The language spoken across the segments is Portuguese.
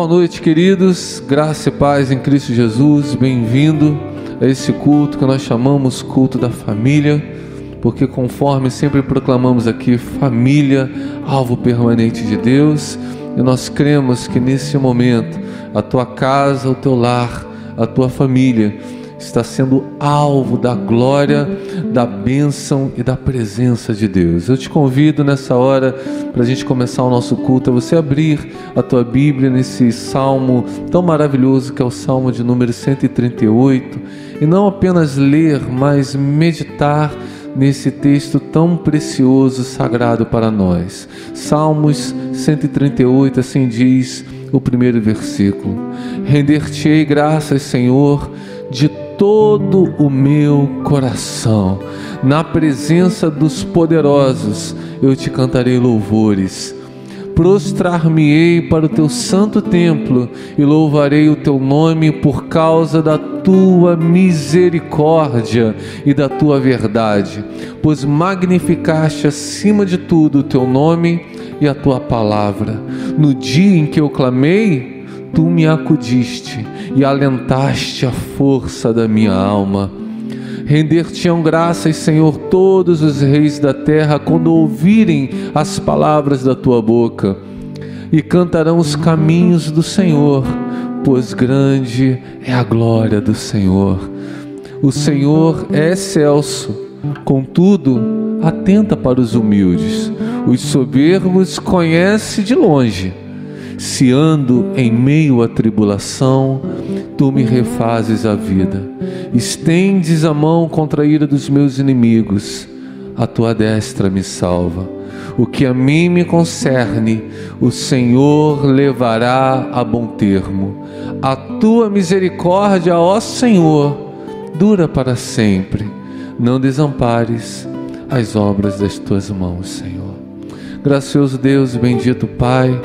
Boa noite, queridos. Graça e paz em Cristo Jesus. Bem-vindo a esse culto que nós chamamos culto da família, porque conforme sempre proclamamos aqui, família, alvo permanente de Deus, e nós cremos que nesse momento a tua casa, o teu lar, a tua família está sendo alvo da glória, da bênção e da presença de Deus. Eu te convido nessa hora para a gente começar o nosso culto, a você abrir a tua Bíblia nesse salmo tão maravilhoso que é o salmo de número 138 e não apenas ler, mas meditar nesse texto tão precioso, sagrado para nós. Salmos 138, assim diz o primeiro versículo: Render-te-ei graças, Senhor, todo o meu coração. Na presença dos poderosos eu te cantarei louvores. Prostrar-me-ei para o teu santo templo e louvarei o teu nome por causa da tua misericórdia e da tua verdade, pois magnificaste acima de tudo o teu nome e a tua palavra. No dia em que eu clamei, tu me acudiste e alentaste a força da minha alma. Render-te-ão graças, Senhor, todos os reis da terra, quando ouvirem as palavras da tua boca, e cantarão os caminhos do Senhor, pois grande é a glória do Senhor. O Senhor é excelso, contudo, atenta para os humildes. Os soberbos conhece de longe se ando em meio à tribulação, tu me refazes a vida. Estendes a mão contra a ira dos meus inimigos, a tua destra me salva. O que a mim me concerne, o Senhor levará a bom termo. A tua misericórdia, ó Senhor, dura para sempre. Não desampares as obras das tuas mãos, Senhor. Gracioso Deus, bendito Pai,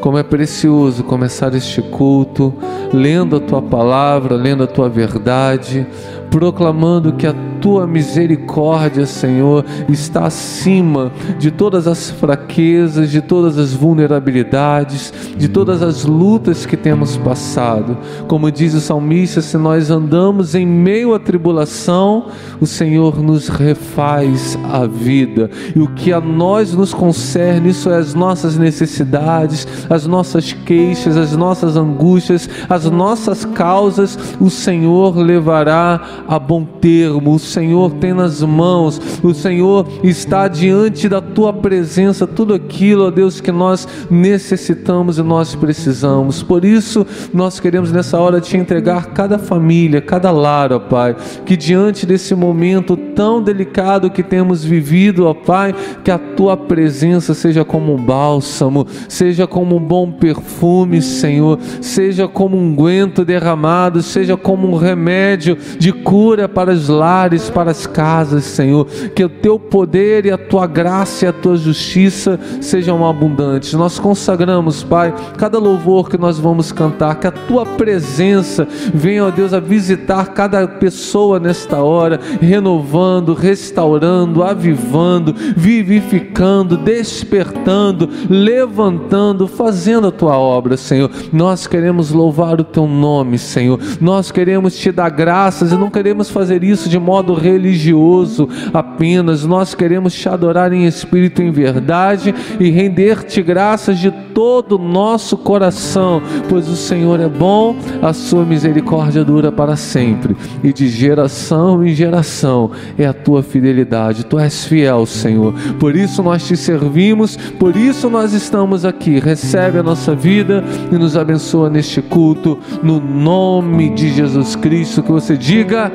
como é precioso começar este culto lendo a tua palavra, lendo a tua verdade, proclamando que a tua misericórdia, Senhor, está acima de todas as fraquezas, de todas as vulnerabilidades, de todas as lutas que temos passado. Como diz o salmista, se nós andamos em meio à tribulação, o Senhor nos refaz a vida. E o que a nós nos concerne, isso é as nossas necessidades, as nossas queixas, as nossas angústias, as nossas causas, o Senhor levará a bom termo. Senhor tem nas mãos, o Senhor está diante da tua presença tudo aquilo, ó Deus, que nós necessitamos e nós precisamos. Por isso, nós queremos nessa hora te entregar cada família, cada lar, ó Pai, que diante desse momento tão delicado que temos vivido, ó Pai, que a tua presença seja como um bálsamo, seja como um bom perfume, Senhor, seja como um unguento derramado, seja como um remédio de cura para os lares, para as casas, Senhor. Que o teu poder e a tua graça e a tua justiça sejam abundantes. Nós consagramos, Pai, cada louvor que nós vamos cantar, que a tua presença venha, ó Deus, a visitar cada pessoa nesta hora, renovando, restaurando, avivando, vivificando, despertando, levantando, fazendo a tua obra, Senhor. Nós queremos louvar o teu nome, Senhor. Nós queremos te dar graças e não queremos fazer isso de modo religioso apenas. Nós queremos te adorar em espírito e em verdade e render-te graças de todo o nosso coração, pois o Senhor é bom, a sua misericórdia dura para sempre e de geração em geração é a tua fidelidade. Tu és fiel, Senhor. Por isso nós te servimos, por isso nós estamos aqui. Recebe a nossa vida e nos abençoa neste culto no nome de Jesus Cristo. Que você diga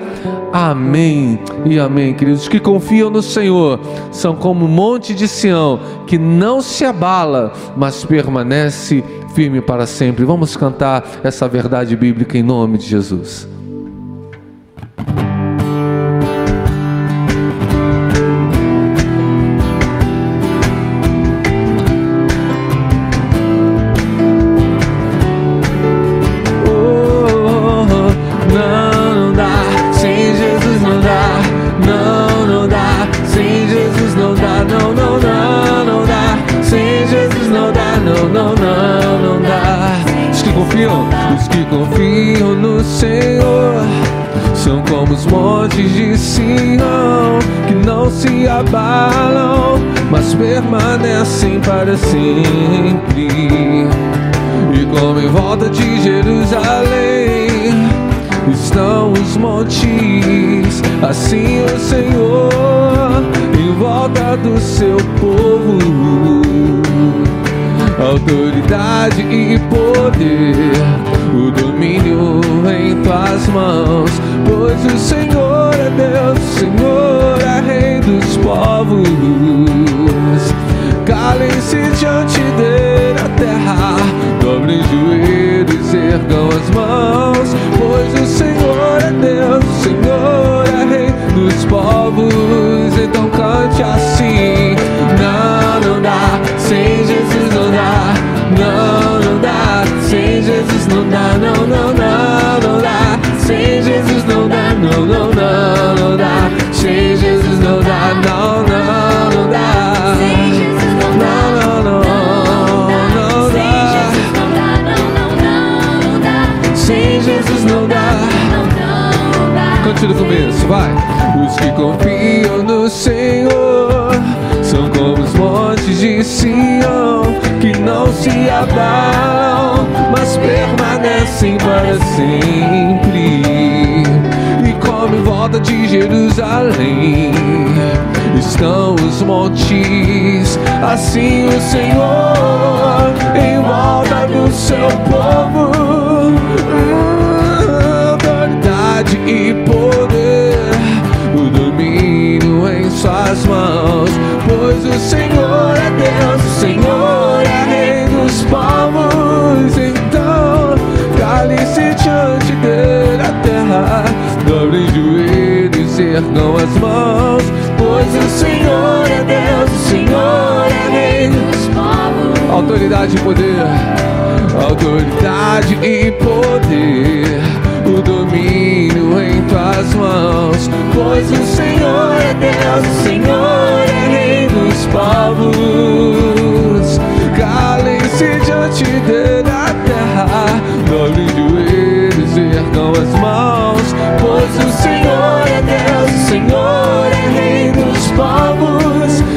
amém e amém, queridos. Que confiam no Senhor são como um monte de Sião que não se abala, mas permanece firme para sempre. Vamos cantar essa verdade bíblica em nome de Jesus. não, não, não dá. Os que confiam, os que confiam no Senhor são como os montes de Sião que não se abalam, mas permanecem para sempre. E como em volta de Jerusalém estão os montes, assim é o Senhor em volta do seu povo autoridade e poder, o domínio em tuas mãos, pois o Senhor é Deus, o Senhor é Rei dos povos. Calem-se diante dele a terra, dobrem joelhos, ergam as mãos, pois o Senhor é Deus, o Senhor é Rei dos povos. Então cante assim: Não, não dá, sem Jesus não dá, não, não dá, sem Jesus não dá, não, não, não, não dá, sem Jesus não dá, não, não, não, não dá, sem Jesus não dá, não, não, não dá. Sem Jesus não dá, Não, não, não, dá. Jesus não dá, não, não, não, não dá. Sem Jesus não dá. Não, não, não dá. Cante do começo, vai. Os que confiam no Senhor são como os de Sião que não se abalam, mas permanecem para sempre. E como em volta de Jerusalém estão os montes, assim o Senhor em volta do seu povo. Autoridade e poder, o domínio em suas mãos, Deus, o Senhor é Rei dos povos. Então, cale-se diante dele a terra, dobrem joelhos, ergam as mãos, pois o Senhor é Deus, o Senhor é Rei dos povos. autoridade e poder, autoridade e poder, o domínio em tuas mãos, pois o Senhor é Deus, o Senhor é Rei dos povos. Calem-se diante dele a terra, dobrem joelhos, ergam as mãos, pois o Senhor é Deus, o Senhor é Rei dos povos.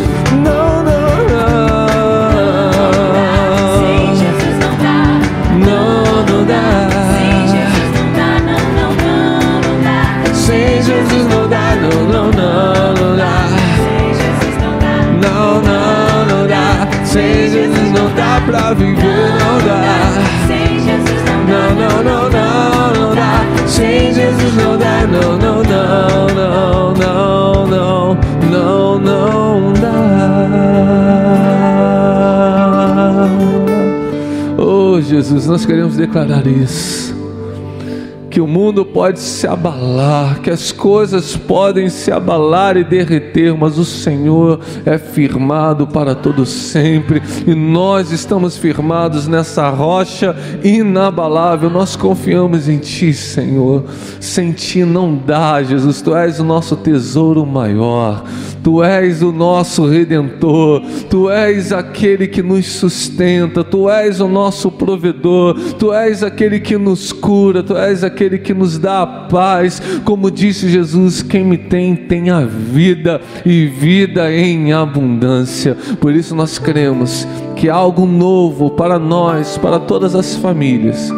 Jesus não dá pra viver, não dá. Sem Jesus não dá, não, não, não, não dá. Sem Jesus não dá, não, não, não, não, não, não, não, dá. Oh, Jesus, nós queremos declarar isso. Que o mundo pode se abalar, que as coisas podem se abalar e derreter, mas o Senhor é firmado para todo sempre, e nós estamos firmados nessa rocha inabalável. Nós confiamos em Ti, Senhor. Sem Ti não dá, Jesus. Tu és o nosso tesouro maior. Tu és o nosso redentor, Tu és aquele que nos sustenta, Tu és o nosso provedor, Tu és aquele que nos cura, Tu és aquele que nos dá a paz. Como disse Jesus: quem me tem, tem a vida e vida em abundância. Por isso nós cremos que algo novo para nós, para todas as famílias,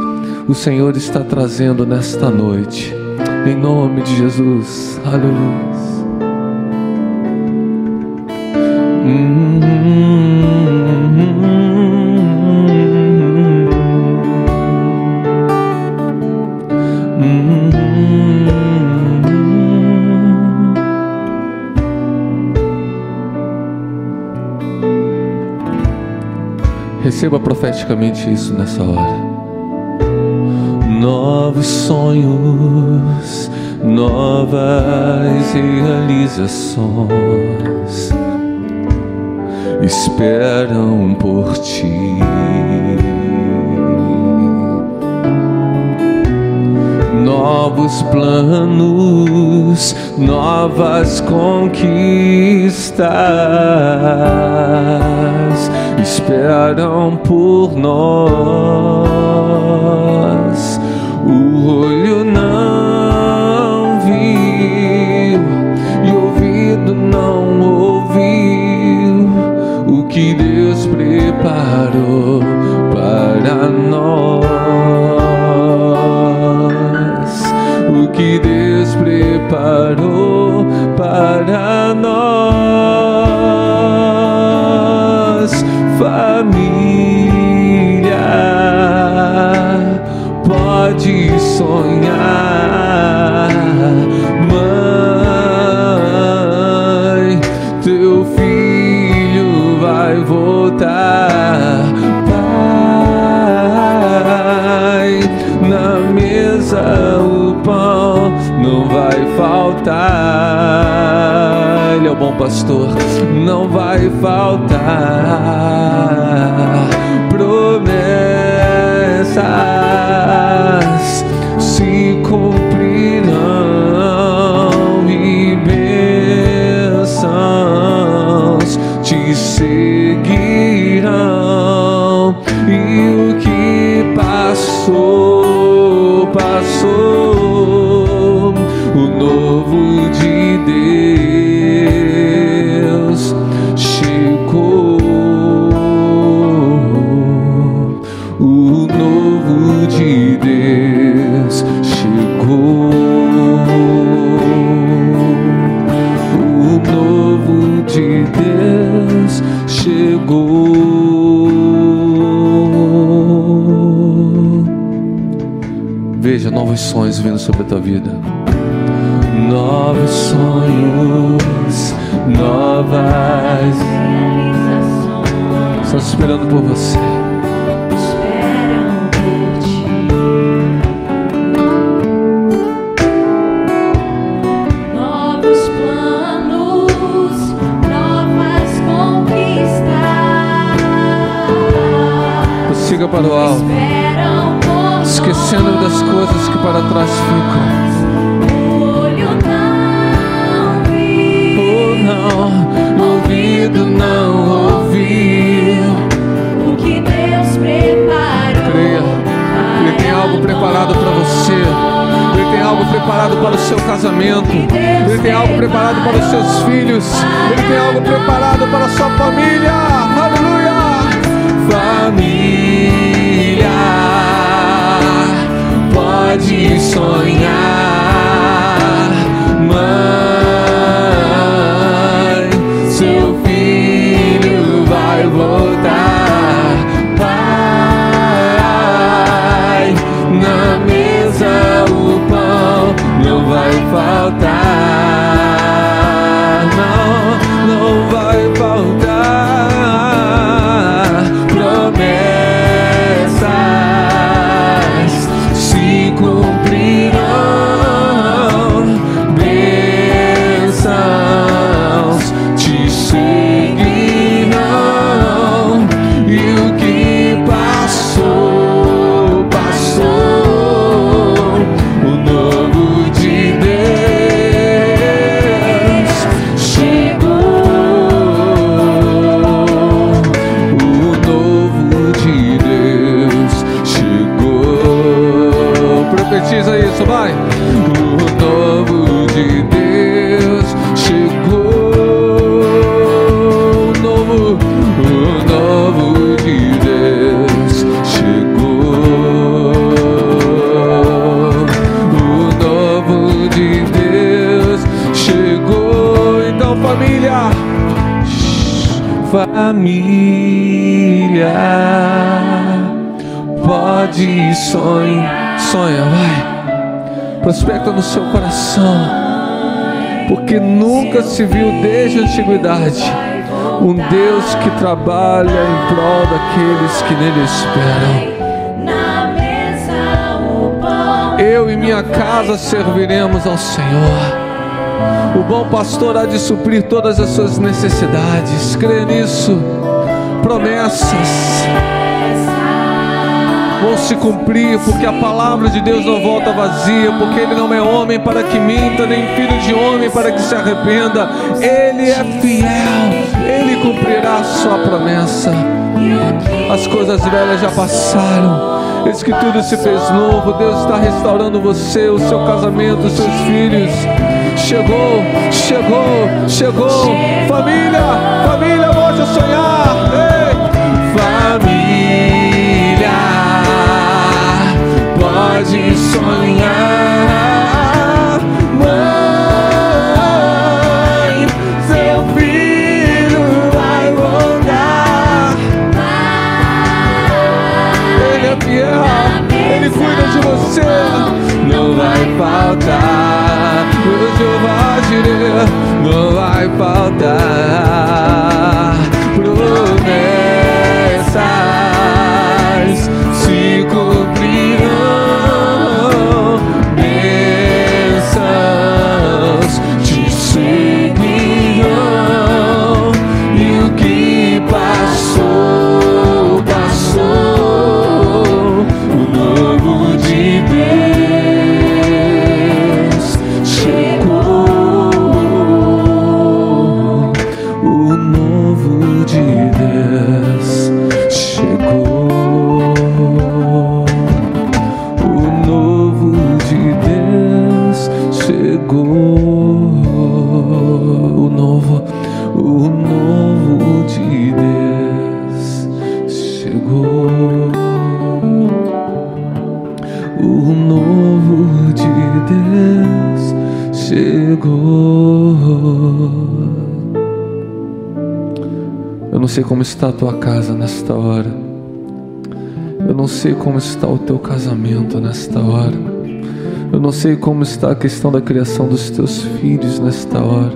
o Senhor está trazendo nesta noite. Em nome de Jesus. Aleluia. Receba profeticamente isso nessa hora. Novos sonhos, novas realizações esperam por ti. Novos planos, novas conquistas esperam por nós. O olho não viu e ouvido não ouviu o que Deus preparou para nós. O que Deus preparou para sonhar, mãe. Teu filho vai voltar, pai. Na mesa o pão não vai faltar. Ele é o bom pastor, não vai faltar. Promessas seguirão. E o que passou, passou. O novo de Deus novos sonhos vindo sobre a tua vida. Novos sonhos, novas. Estão esperando por você. Esperam por ti. Novos planos, novas conquistas. Siga para o alto, esquecendo das coisas que para trás ficam. Olho não viu. Não, ouvido não ouviu. O que Deus preparou. Creia, Ele tem algo preparado para você. Ele tem algo preparado para o seu casamento. Ele tem algo preparado para os seus filhos. Ele tem algo preparado para a sua família. Aleluia! Família, pode sonhar, sonhar, sonha, vai, prospecta no seu coração, porque nunca se viu desde a antiguidade um Deus que trabalha em prol daqueles que nele esperam. Eu e minha casa serviremos ao Senhor. O bom pastor há de suprir todas as suas necessidades. Crê nisso. Promessas vão se cumprir, porque a palavra de Deus não volta vazia, porque Ele não é homem para que minta, nem filho de homem para que se arrependa. Ele é fiel, Ele cumprirá a sua promessa. As coisas velhas já passaram. Eis que tudo se fez novo. Deus está restaurando você, o seu casamento, os seus filhos. Chegou, chegou, chegou. Família, família, volte está a tua casa nesta hora. Eu não sei como está o teu casamento nesta hora. Eu não sei como está a questão da criação dos teus filhos nesta hora.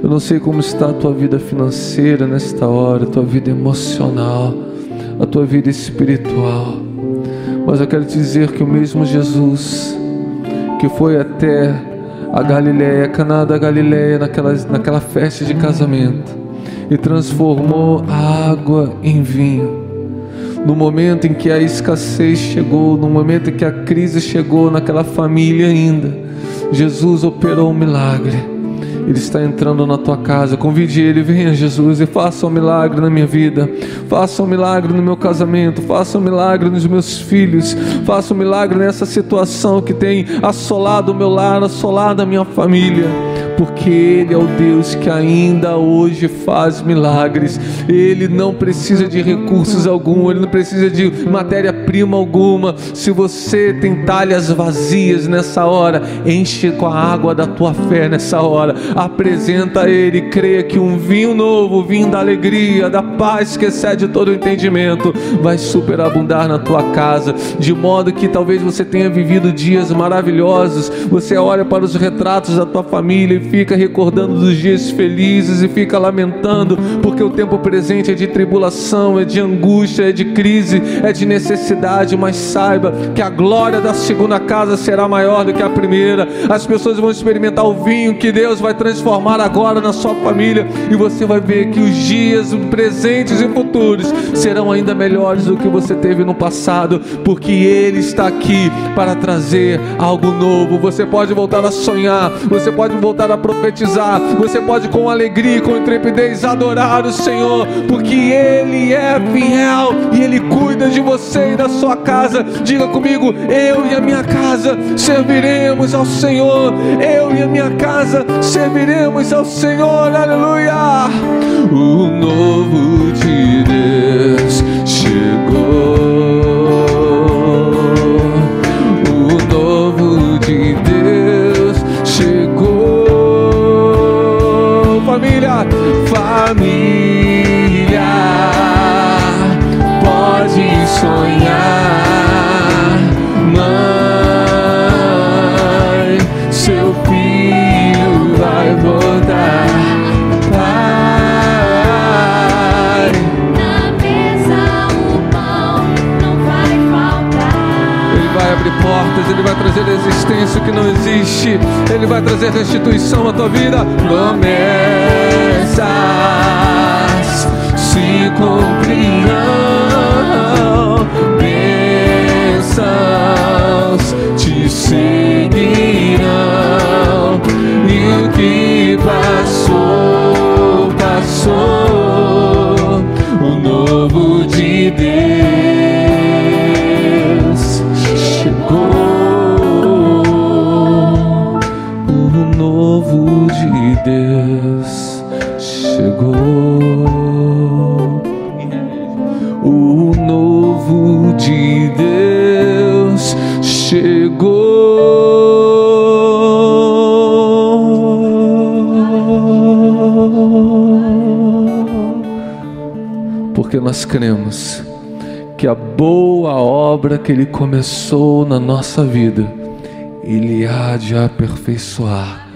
Eu não sei como está a tua vida financeira nesta hora, a tua vida emocional, a tua vida espiritual. Mas eu quero te dizer que o mesmo Jesus que foi até a Galiléia, Caná da Galiléia, naquela, naquela festa de casamento, e transformou a água em vinho. No momento em que a escassez chegou, no momento em que a crise chegou naquela família ainda, Jesus operou um milagre. Ele está entrando na tua casa. Convide Ele, venha Jesus e faça um milagre na minha vida. Faça um milagre no meu casamento. Faça um milagre nos meus filhos. Faça um milagre nessa situação que tem assolado o meu lar, assolado a minha família porque Ele é o Deus que ainda hoje faz milagres. Ele não precisa de recursos algum, Ele não precisa de matéria-prima alguma. Se você tem talhas vazias nessa hora, enche com a água da tua fé nessa hora. Apresenta a Ele, creia que um vinho novo, vinho da alegria, da paz que excede todo o entendimento, vai superabundar na tua casa, de modo que talvez você tenha vivido dias maravilhosos. Você olha para os retratos da tua família e fica recordando dos dias felizes e fica lamentando, porque o tempo presente é de tribulação, é de angústia, é de crise, é de necessidade, mas saiba que a glória da segunda casa será maior do que a primeira. As pessoas vão experimentar o vinho que Deus vai transformar agora na sua família e você vai ver que os dias presentes e futuros serão ainda melhores do que você teve no passado, porque Ele está aqui para trazer algo novo. Você pode voltar a sonhar, você pode voltar a profetizar, você pode com alegria e com intrepidez adorar o Senhor, porque Ele é fiel e Ele cuida de você e da sua casa. Diga comigo, eu e a minha casa serviremos ao Senhor, eu e a minha casa serviremos ao Senhor, aleluia. O novo de Deus portas, Ele vai trazer existência que não existe, Ele vai trazer restituição à tua vida. Promessas se cumprirão, bênçãos te seguirão, e o que passou, passou, o novo de Deus Porque nós cremos que a boa obra que Ele começou na nossa vida, Ele há de aperfeiçoar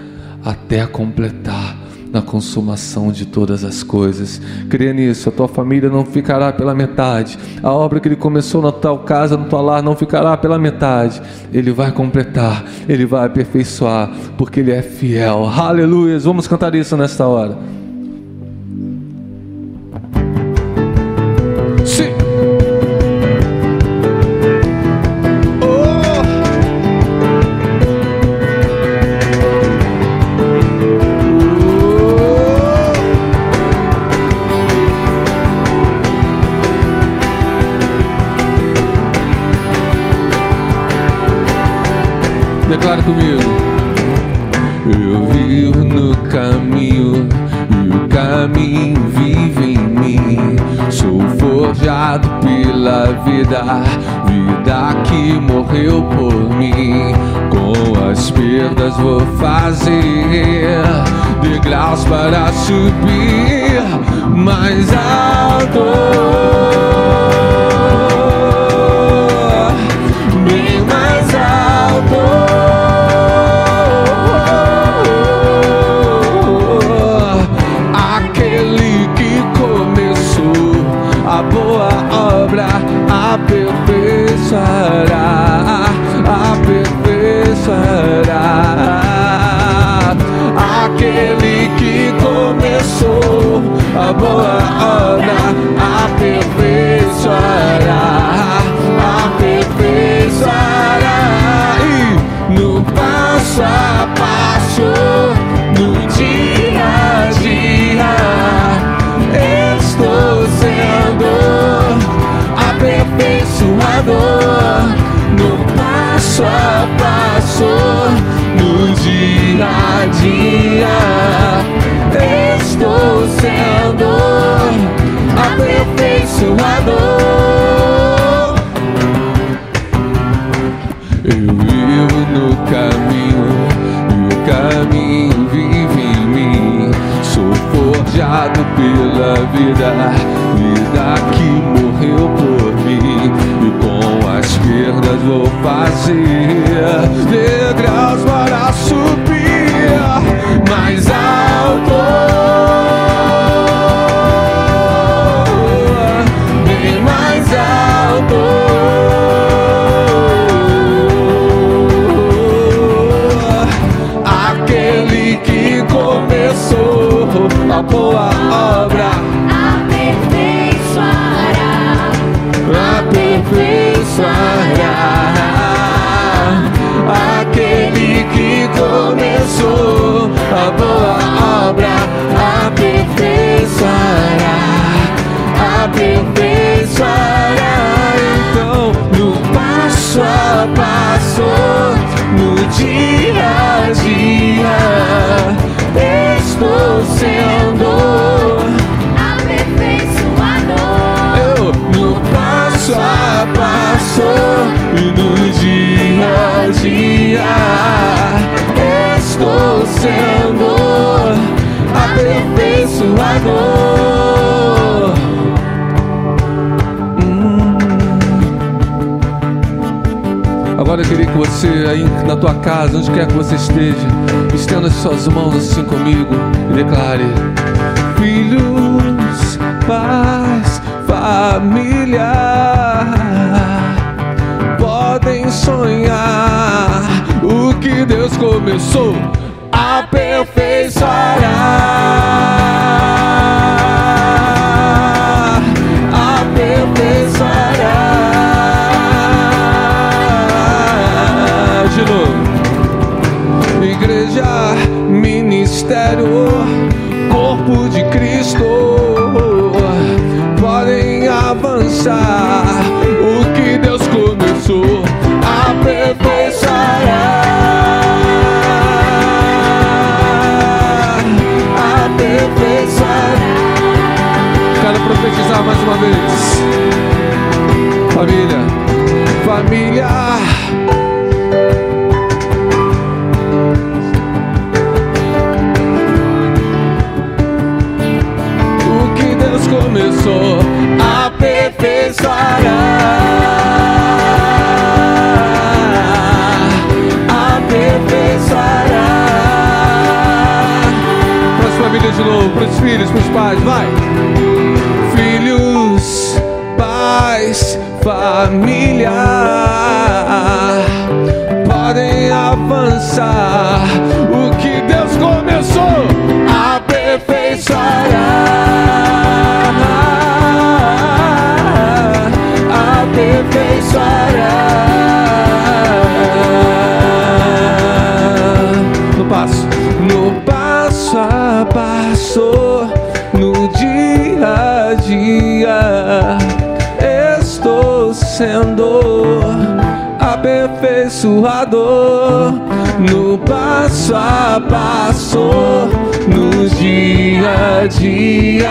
até completar na consumação de todas as coisas. Crê nisso, a tua família não ficará pela metade. A obra que ele começou na tua casa, no teu lar, não ficará pela metade. Ele vai completar, ele vai aperfeiçoar, porque ele é fiel. Aleluia! Vamos cantar isso nesta hora. No passo a passo, no dia a dia, estou sendo aperfeiçoado. Eu vivo no caminho e o caminho vive em mim. Sou forjado pela vida, vida que morreu por mim. E com as perdas vou fazer degraus para subir mais alto. A boa obra aperfeiçoará, aperfeiçoará. Aquele que começou a boa obra aperfeiçoará, aperfeiçoará. Então, no passo a passo, no dia a dia, estou sendo passo a passo e no dia a dia estou sendo aperfeiçoado. Hum. Agora eu queria que você aí na tua casa, onde quer que você esteja, estenda as suas mãos assim comigo e declare: Filhos, pais, família, podem sonhar o que Deus começou, aperfeiçoará. Aperfeiçoará de novo. Igreja, ministério, corpo de Cristo, avançar. O que Deus começou, aperfeiçoará. Aperfeiçoará. Quero profetizar mais uma vez. Família, família. O que Deus começou, de novo, para os filhos, para os pais, vai. Filhos, pais, família podem avançar. Aperfeiçoado no passo a passo, no dia a dia.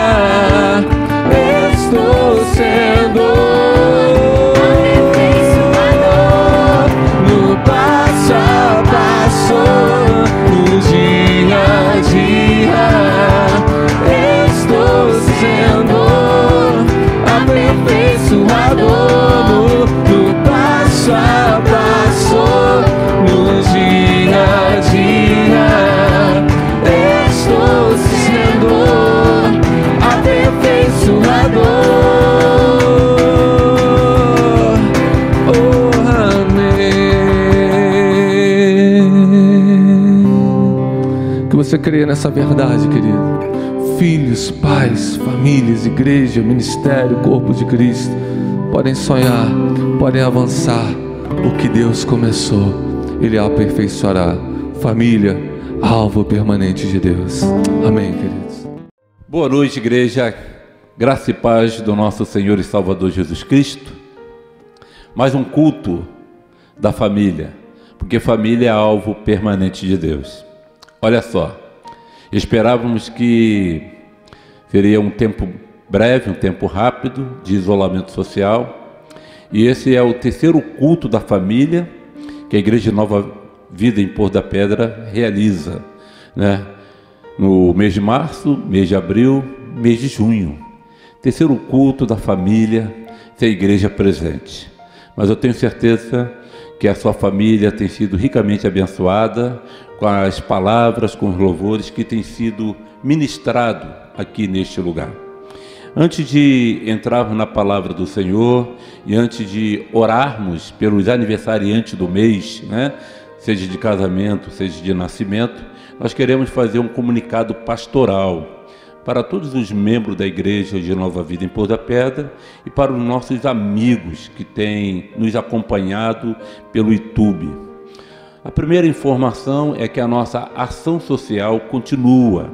Estou sendo no passo a passo, no dia a dia. Você creia nessa verdade, querido. Filhos, pais, famílias, igreja, ministério, corpo de Cristo podem sonhar, podem avançar. O que Deus começou, Ele aperfeiçoará. Família, alvo permanente de Deus. Amém, queridos. Boa noite, igreja. Graça e paz do nosso Senhor e Salvador Jesus Cristo. Mais um culto da família, porque família é alvo permanente de Deus. Olha só, esperávamos que seria um tempo breve, um tempo rápido de isolamento social, e esse é o terceiro culto da família que a Igreja Nova Vida em Pôr da Pedra realiza, né? No mês de março, mês de abril, mês de junho. Terceiro culto da família, tem a igreja presente. Mas eu tenho certeza que a sua família tem sido ricamente abençoada com as palavras, com os louvores que têm sido ministrado aqui neste lugar. Antes de entrarmos na palavra do Senhor e antes de orarmos pelos aniversariantes do mês, né, seja de casamento, seja de nascimento, nós queremos fazer um comunicado pastoral para todos os membros da Igreja de Nova Vida em Pôr da Pedra e para os nossos amigos que têm nos acompanhado pelo YouTube. A primeira informação é que a nossa ação social continua.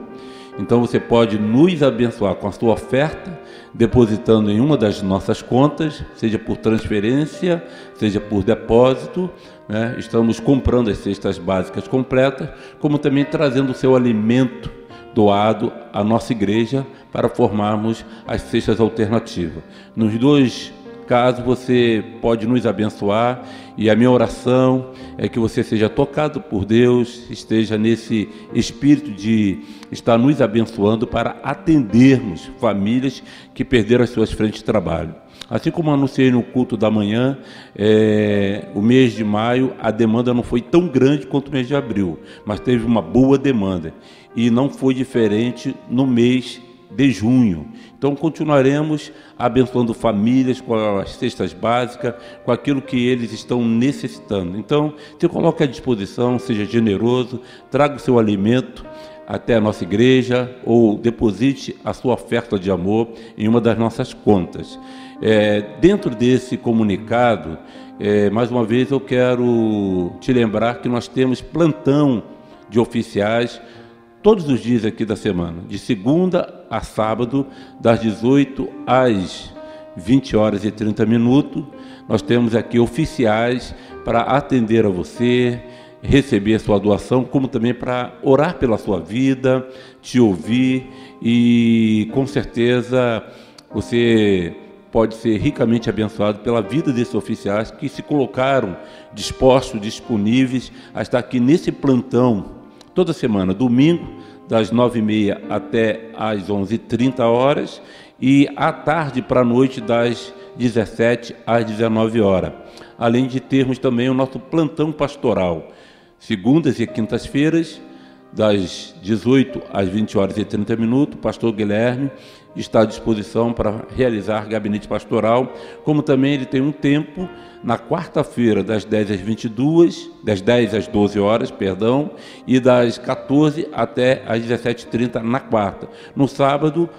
Então você pode nos abençoar com a sua oferta, depositando em uma das nossas contas, seja por transferência, seja por depósito. Né? Estamos comprando as cestas básicas completas, como também trazendo o seu alimento doado à nossa igreja para formarmos as cestas alternativas. Nos dois casos você pode nos abençoar e a minha oração é que você seja tocado por Deus, esteja nesse espírito de estar nos abençoando para atendermos famílias que perderam as suas frentes de trabalho. Assim como anunciei no culto da manhã, é, o mês de maio a demanda não foi tão grande quanto o mês de abril, mas teve uma boa demanda e não foi diferente no mês de junho. Então continuaremos abençoando famílias com as cestas básicas, com aquilo que eles estão necessitando. Então, se coloque à disposição, seja generoso, traga o seu alimento até a nossa igreja ou deposite a sua oferta de amor em uma das nossas contas. É, dentro desse comunicado, é, mais uma vez eu quero te lembrar que nós temos plantão de oficiais todos os dias aqui da semana, de segunda a sábado, das 18 às 20 horas e 30 minutos. Nós temos aqui oficiais para atender a você, receber a sua doação, como também para orar pela sua vida, te ouvir e com certeza você pode ser ricamente abençoado pela vida desses oficiais que se colocaram dispostos, disponíveis a estar aqui nesse plantão toda semana, domingo, das nove e meia até às onze e trinta horas e à tarde para a noite das 17 às 19 horas. Além de termos também o nosso plantão pastoral, segundas e quintas-feiras, das 18 às 20 horas e 30 minutos, pastor Guilherme está à disposição para realizar gabinete pastoral, como também ele tem um tempo na quarta-feira das 10 às 22, das 10 às 12 horas, perdão, e das 14 até às 17h30 na quarta. No sábado,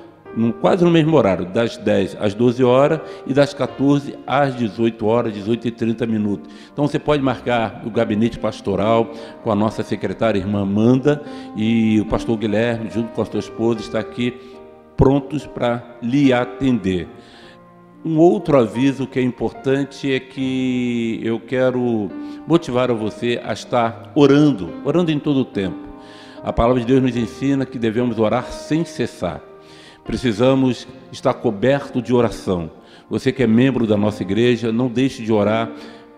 quase no mesmo horário, das 10 às 12 horas e das 14 às 18 horas, 18 e 30 minutos. Então você pode marcar o gabinete pastoral com a nossa secretária irmã Amanda e o pastor Guilherme, junto com a sua esposa, está aqui prontos para lhe atender. Um outro aviso que é importante é que eu quero motivar a você a estar orando, orando em todo o tempo. A palavra de Deus nos ensina que devemos orar sem cessar. Precisamos estar coberto de oração. Você que é membro da nossa igreja, não deixe de orar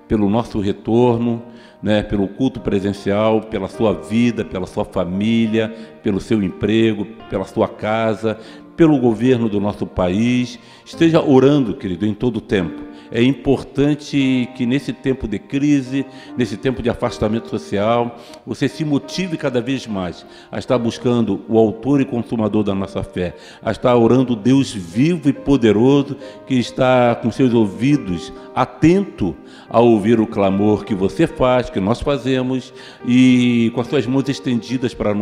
pelo nosso retorno, né, pelo culto presencial, pela sua vida, pela sua família, pelo seu emprego, pela sua casa, pelo governo do nosso país. Esteja orando, querido, em todo o tempo é importante que nesse tempo de crise, nesse tempo de afastamento social, você se motive cada vez mais a estar buscando o autor e consumador da nossa fé, a estar orando Deus vivo e poderoso que está com seus ouvidos atento a ouvir o clamor que você faz, que nós fazemos e com as suas mãos estendidas para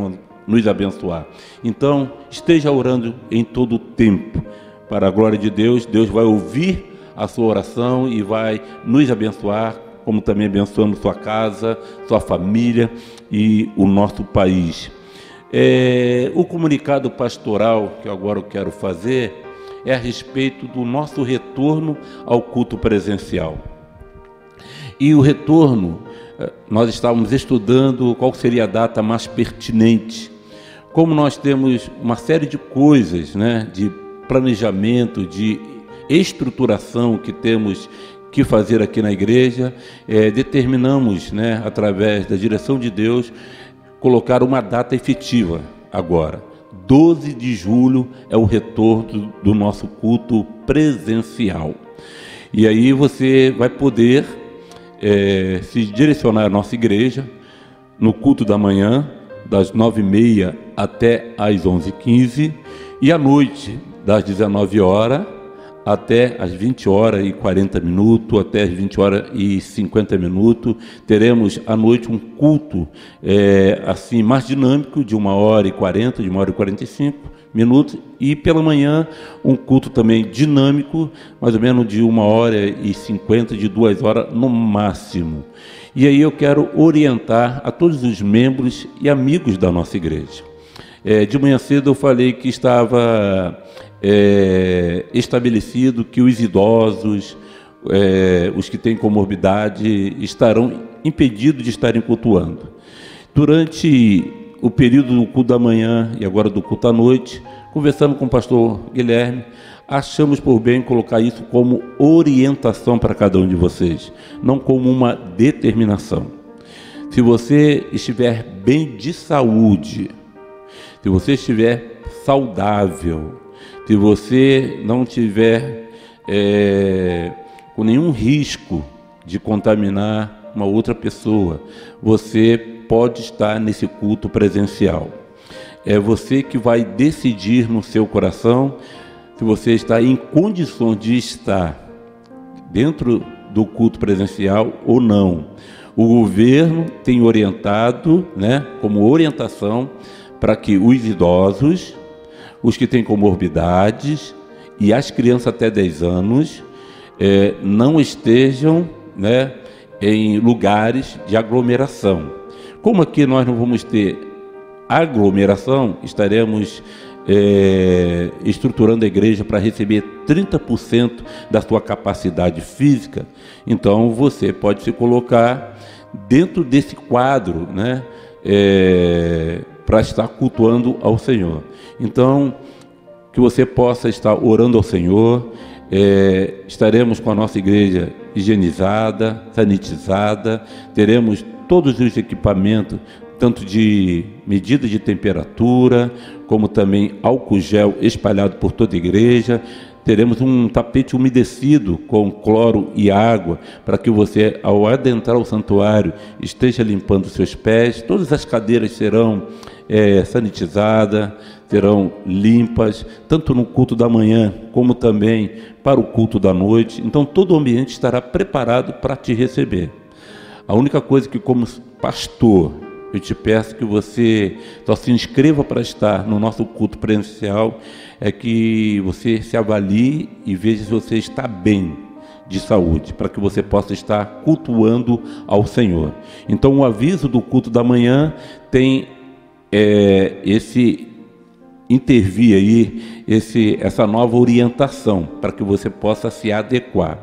nos abençoar. Então, esteja orando em todo o tempo. Para a glória de Deus, Deus vai ouvir a sua oração e vai nos abençoar, como também abençoando sua casa, sua família e o nosso país. É, o comunicado pastoral que agora eu quero fazer é a respeito do nosso retorno ao culto presencial. E o retorno, é, nós estávamos estudando qual seria a data mais pertinente. Como nós temos uma série de coisas, né, de planejamento, de estruturação que temos que fazer aqui na igreja, é, determinamos, né, através da direção de Deus, colocar uma data efetiva agora. 12 de julho é o retorno do nosso culto presencial. E aí você vai poder é, se direcionar à nossa igreja no culto da manhã, das 9h30 até às 11h15, e à noite, das 19 horas até as 20 horas e 40 minutos, até as 20 horas e 50 minutos. Teremos à noite um culto é, assim mais dinâmico, de uma hora e 40, de uma hora e 45 minutos. E pela manhã um culto também dinâmico, mais ou menos de uma hora e 50, de duas horas no máximo. E aí eu quero orientar a todos os membros e amigos da nossa igreja. É, de manhã cedo eu falei que estava é, estabelecido que os idosos, é, os que têm comorbidade, estarão impedidos de estarem cultuando. Durante o período do culto da manhã e agora do culto à noite, conversando com o pastor Guilherme, achamos por bem colocar isso como orientação para cada um de vocês, não como uma determinação. Se você estiver bem de saúde, se você estiver saudável, se você não tiver é, com nenhum risco de contaminar uma outra pessoa, você pode estar nesse culto presencial. É você que vai decidir no seu coração se você está em condições de estar dentro do culto presencial ou não. O governo tem orientado, né, como orientação, para que os idosos os que têm comorbidades e as crianças até 10 anos é, não estejam né, em lugares de aglomeração. Como aqui nós não vamos ter aglomeração, estaremos é, estruturando a igreja para receber 30% da sua capacidade física, então você pode se colocar dentro desse quadro, né? É, para estar cultuando ao Senhor. Então, que você possa estar orando ao Senhor. É, estaremos com a nossa igreja higienizada, sanitizada, teremos todos os equipamentos, tanto de medida de temperatura, como também álcool gel espalhado por toda a igreja. Teremos um tapete umedecido com cloro e água, para que você, ao adentrar o santuário, esteja limpando seus pés. Todas as cadeiras serão é, sanitizadas, serão limpas, tanto no culto da manhã, como também para o culto da noite. Então, todo o ambiente estará preparado para te receber. A única coisa que, como pastor, eu te peço que você só se inscreva para estar no nosso culto presencial, é que você se avalie e veja se você está bem de saúde, para que você possa estar cultuando ao Senhor. Então, o aviso do culto da manhã tem é, esse intervir aí, esse, essa nova orientação, para que você possa se adequar.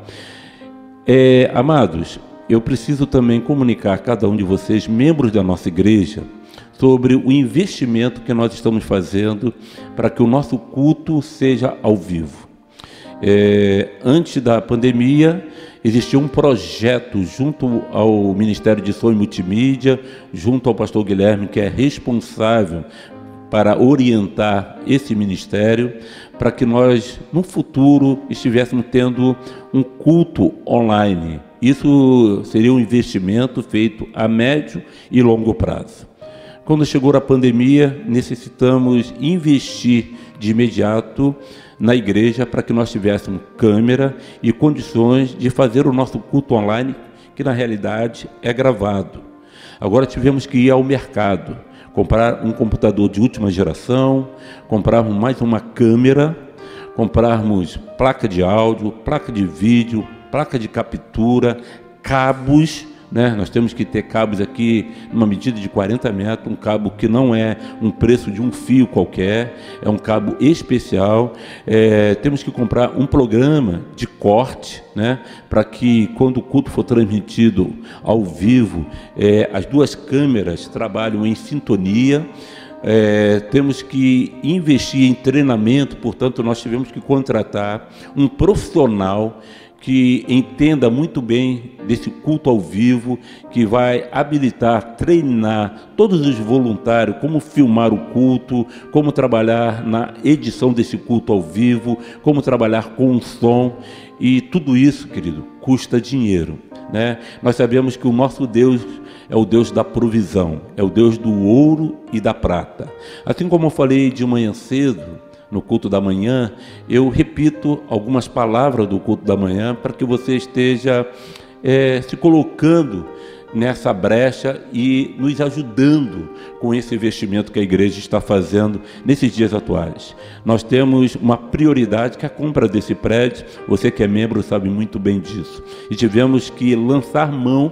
É, amados, eu preciso também comunicar a cada um de vocês, membros da nossa igreja, sobre o investimento que nós estamos fazendo para que o nosso culto seja ao vivo. É, antes da pandemia, existia um projeto junto ao Ministério de Som e Multimídia, junto ao pastor Guilherme, que é responsável para orientar esse ministério, para que nós, no futuro, estivéssemos tendo um culto online isso seria um investimento feito a médio e longo prazo. Quando chegou a pandemia, necessitamos investir de imediato na igreja para que nós tivéssemos câmera e condições de fazer o nosso culto online, que na realidade é gravado. Agora tivemos que ir ao mercado, comprar um computador de última geração, comprarmos mais uma câmera, comprarmos placa de áudio, placa de vídeo, placa de captura, cabos. Né? Nós temos que ter cabos aqui numa medida de 40 metros, um cabo que não é um preço de um fio qualquer, é um cabo especial. É, temos que comprar um programa de corte, né? para que quando o culto for transmitido ao vivo, é, as duas câmeras trabalhem em sintonia. É, temos que investir em treinamento, portanto, nós tivemos que contratar um profissional que entenda muito bem desse culto ao vivo, que vai habilitar, treinar todos os voluntários como filmar o culto, como trabalhar na edição desse culto ao vivo, como trabalhar com o som. E tudo isso, querido, custa dinheiro. Né? Nós sabemos que o nosso Deus é o Deus da provisão, é o Deus do ouro e da prata. Assim como eu falei de manhã cedo, no culto da manhã, eu repito algumas palavras do culto da manhã para que você esteja é, se colocando nessa brecha e nos ajudando com esse investimento que a igreja está fazendo nesses dias atuais. Nós temos uma prioridade que é a compra desse prédio, você que é membro sabe muito bem disso. E tivemos que lançar mão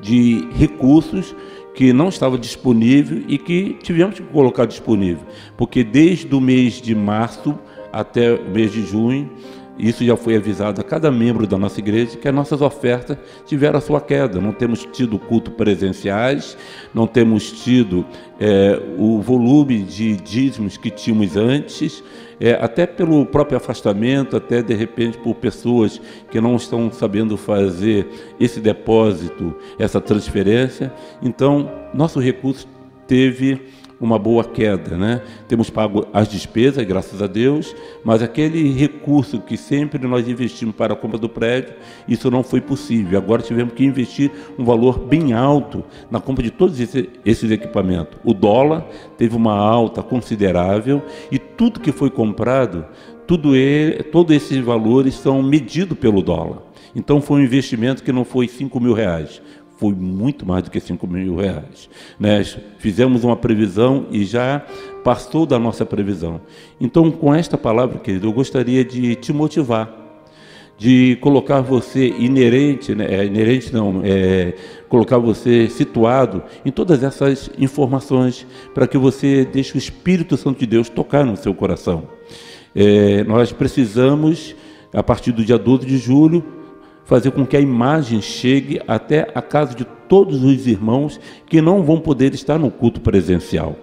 de recursos que não estava disponível e que tivemos que colocar disponível, porque desde o mês de março até o mês de junho, isso já foi avisado a cada membro da nossa igreja que as nossas ofertas tiveram a sua queda. Não temos tido culto presenciais, não temos tido é, o volume de dízimos que tínhamos antes, é, até pelo próprio afastamento, até de repente por pessoas que não estão sabendo fazer esse depósito, essa transferência. Então, nosso recurso teve uma boa queda, né? Temos pago as despesas, graças a Deus, mas aquele recurso que sempre nós investimos para a compra do prédio, isso não foi possível. Agora tivemos que investir um valor bem alto na compra de todos esses equipamentos. O dólar teve uma alta considerável e tudo que foi comprado, tudo ele, todos esses valores são medidos pelo dólar. Então foi um investimento que não foi 5 mil reais, foi muito mais do que 5 mil reais. Né? Fizemos uma previsão e já passou da nossa previsão. Então, com esta palavra, querido, eu gostaria de te motivar, de colocar você inerente, né, é, inerente não, é, colocar você situado em todas essas informações para que você deixe o Espírito Santo de Deus tocar no seu coração. É, nós precisamos, a partir do dia 12 de julho, fazer com que a imagem chegue até a casa de todos os irmãos que não vão poder estar no culto presencial.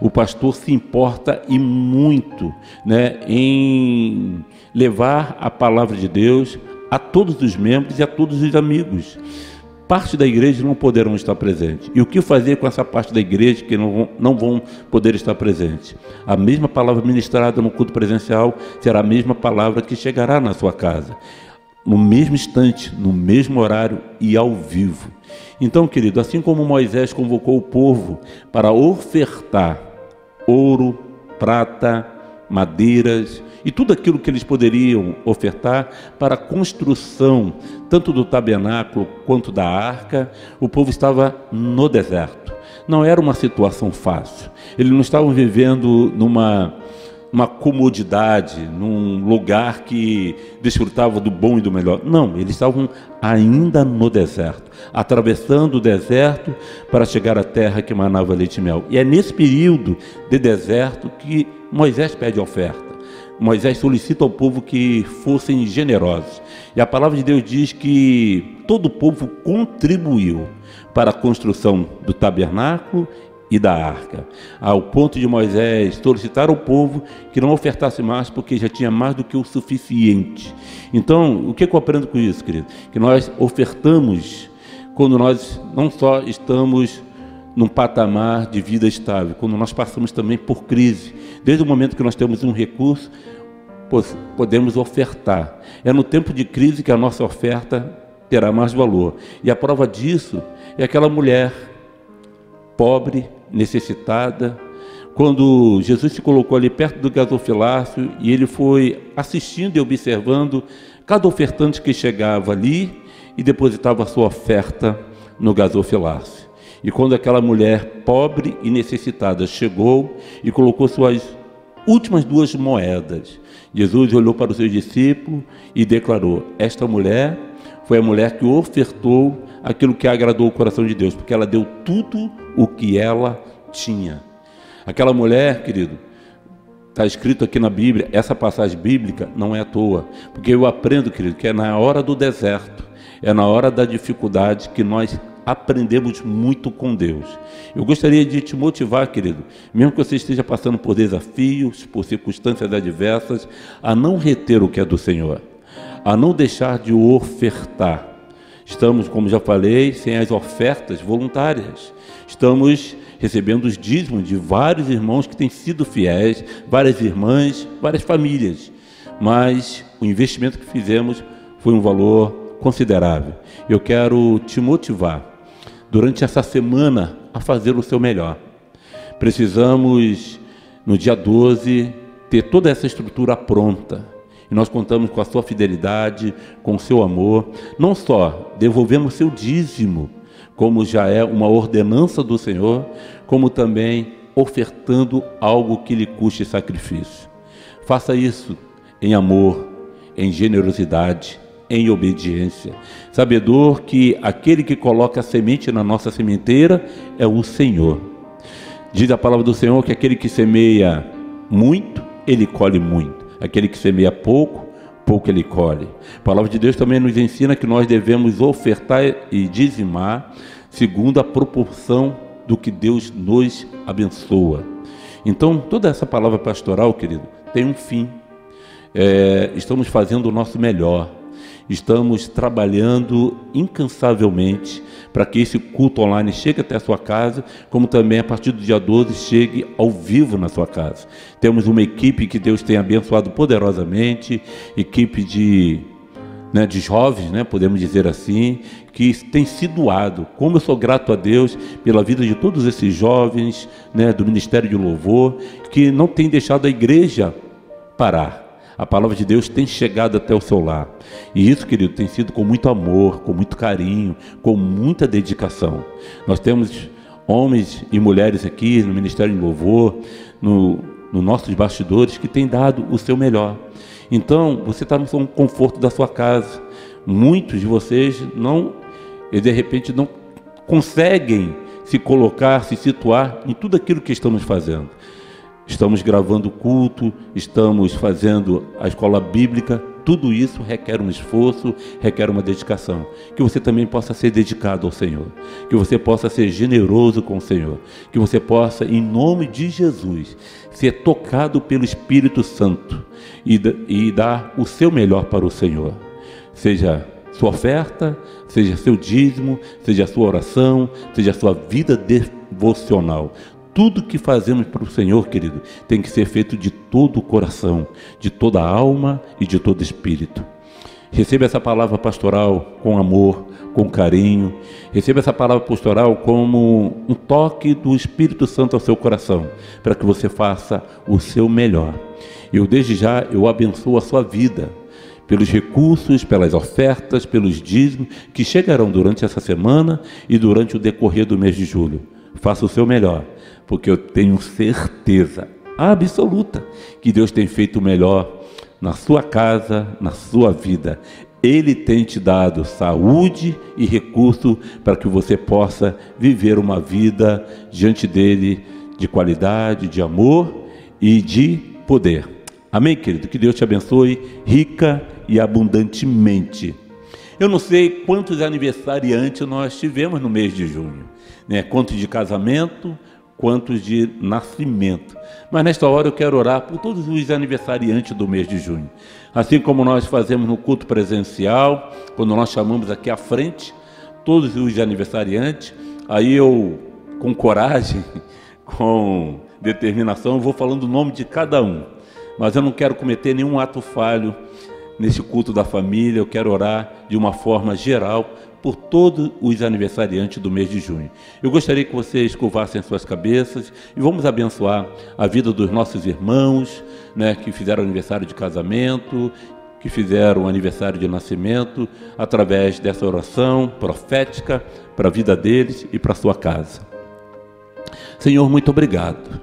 O pastor se importa e muito né, em levar a palavra de Deus a todos os membros e a todos os amigos. Parte da igreja não poderão estar presentes. E o que fazer com essa parte da igreja que não vão, não vão poder estar presentes? A mesma palavra ministrada no culto presencial será a mesma palavra que chegará na sua casa no mesmo instante, no mesmo horário e ao vivo. Então, querido, assim como Moisés convocou o povo para ofertar ouro, prata, madeiras e tudo aquilo que eles poderiam ofertar para a construção tanto do tabernáculo quanto da arca, o povo estava no deserto. Não era uma situação fácil. Eles não estavam vivendo numa uma comodidade, num lugar que desfrutava do bom e do melhor. Não, eles estavam ainda no deserto, atravessando o deserto para chegar à terra que manava leite e mel. E é nesse período de deserto que Moisés pede oferta. Moisés solicita ao povo que fossem generosos. E a palavra de Deus diz que todo o povo contribuiu para a construção do tabernáculo e da arca, ao ponto de Moisés solicitar ao povo que não ofertasse mais, porque já tinha mais do que o suficiente. Então, o que, eu aprendo com isso, querido? Que nós ofertamos quando nós não só estamos num patamar de vida estável, quando nós passamos também por crise. Desde o momento que nós temos um recurso, podemos ofertar. É no tempo de crise que a nossa oferta terá mais valor. E a prova disso é aquela mulher pobre, necessitada. Quando Jesus se colocou ali perto do gasofilácio e ele foi assistindo e observando cada ofertante que chegava ali e depositava a sua oferta no gasofilácio. E quando aquela mulher pobre e necessitada chegou e colocou suas últimas duas moedas, Jesus olhou para os seus discípulos e declarou: Esta mulher foi a mulher que ofertou aquilo que agradou o coração de Deus, porque ela deu tudo o que ela tinha. Aquela mulher, querido, está escrito aqui na Bíblia, essa passagem bíblica não é à toa, porque eu aprendo, querido, que é na hora do deserto, é na hora da dificuldade que nós aprendemos muito com Deus. Eu gostaria de te motivar, querido, mesmo que você esteja passando por desafios, por circunstâncias adversas, a não reter o que é do Senhor, a não deixar de ofertar. Estamos, como já falei, sem as ofertas voluntárias. Estamos recebendo os dízimos de vários irmãos que têm sido fiéis, várias irmãs, várias famílias. Mas o investimento que fizemos foi um valor considerável. Eu quero te motivar durante essa semana a fazer o seu melhor. Precisamos, no dia 12, ter toda essa estrutura pronta. E nós contamos com a sua fidelidade, com o seu amor. Não só devolvemos seu dízimo, como já é uma ordenança do Senhor, como também ofertando algo que lhe custe sacrifício. Faça isso em amor, em generosidade, em obediência, sabedor que aquele que coloca a semente na nossa sementeira é o Senhor. Diz a palavra do Senhor que aquele que semeia muito, ele colhe muito. Aquele que semeia pouco, pouco ele colhe. A palavra de Deus também nos ensina que nós devemos ofertar e dizimar segundo a proporção do que Deus nos abençoa. Então, toda essa palavra pastoral, querido, tem um fim. É, estamos fazendo o nosso melhor. Estamos trabalhando incansavelmente para que esse culto online chegue até a sua casa, como também a partir do dia 12 chegue ao vivo na sua casa. Temos uma equipe que Deus tem abençoado poderosamente, equipe de, né, de jovens, né, podemos dizer assim, que tem sido doado. Como eu sou grato a Deus pela vida de todos esses jovens, né, do Ministério de Louvor, que não tem deixado a igreja parar a palavra de Deus tem chegado até o seu lar. E isso, querido, tem sido com muito amor, com muito carinho, com muita dedicação. Nós temos homens e mulheres aqui no Ministério de Louvor, no, no nossos bastidores, que têm dado o seu melhor. Então, você está no conforto da sua casa. Muitos de vocês não, de repente, não conseguem se colocar, se situar em tudo aquilo que estamos fazendo. Estamos gravando culto, estamos fazendo a escola bíblica, tudo isso requer um esforço, requer uma dedicação. Que você também possa ser dedicado ao Senhor, que você possa ser generoso com o Senhor, que você possa, em nome de Jesus, ser tocado pelo Espírito Santo e, e dar o seu melhor para o Senhor. Seja sua oferta, seja seu dízimo, seja sua oração, seja sua vida devocional. Tudo que fazemos para o Senhor, querido, tem que ser feito de todo o coração, de toda a alma e de todo espírito. Receba essa palavra pastoral com amor, com carinho. Receba essa palavra pastoral como um toque do Espírito Santo ao seu coração, para que você faça o seu melhor. Eu desde já eu abençoo a sua vida pelos recursos, pelas ofertas, pelos dízimos que chegarão durante essa semana e durante o decorrer do mês de julho. Faça o seu melhor porque eu tenho certeza absoluta que Deus tem feito o melhor na sua casa, na sua vida. Ele tem te dado saúde e recurso para que você possa viver uma vida diante dele de qualidade, de amor e de poder. Amém, querido? Que Deus te abençoe rica e abundantemente. Eu não sei quantos aniversariantes nós tivemos no mês de junho, né? Quantos de casamento, quantos de nascimento. Mas nesta hora eu quero orar por todos os aniversariantes do mês de junho. Assim como nós fazemos no culto presencial, quando nós chamamos aqui à frente todos os aniversariantes, aí eu, com coragem, com determinação, vou falando o nome de cada um. Mas eu não quero cometer nenhum ato falho nesse culto da família, eu quero orar de uma forma geral por todos os aniversariantes do mês de junho. Eu gostaria que vocês curvassem suas cabeças e vamos abençoar a vida dos nossos irmãos, né, que fizeram aniversário de casamento, que fizeram aniversário de nascimento, através dessa oração profética para a vida deles e para a sua casa. Senhor, muito obrigado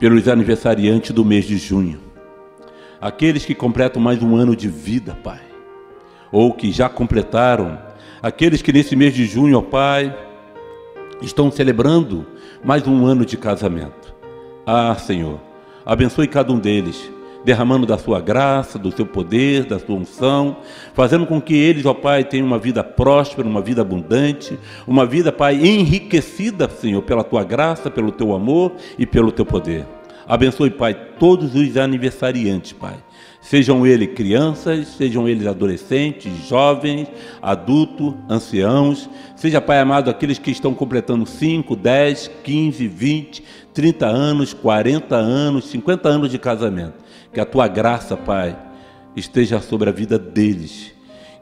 pelos aniversariantes do mês de junho, aqueles que completam mais um ano de vida, Pai ou que já completaram, aqueles que nesse mês de junho, ó Pai, estão celebrando mais um ano de casamento. Ah, Senhor, abençoe cada um deles, derramando da sua graça, do seu poder, da sua unção, fazendo com que eles, ó Pai, tenham uma vida próspera, uma vida abundante, uma vida, Pai, enriquecida, Senhor, pela tua graça, pelo teu amor e pelo teu poder. Abençoe, Pai, todos os aniversariantes, Pai Sejam eles crianças, sejam eles adolescentes, jovens, adultos, anciãos, seja, Pai amado, aqueles que estão completando 5, 10, 15, 20, 30 anos, 40 anos, 50 anos de casamento. Que a tua graça, Pai, esteja sobre a vida deles.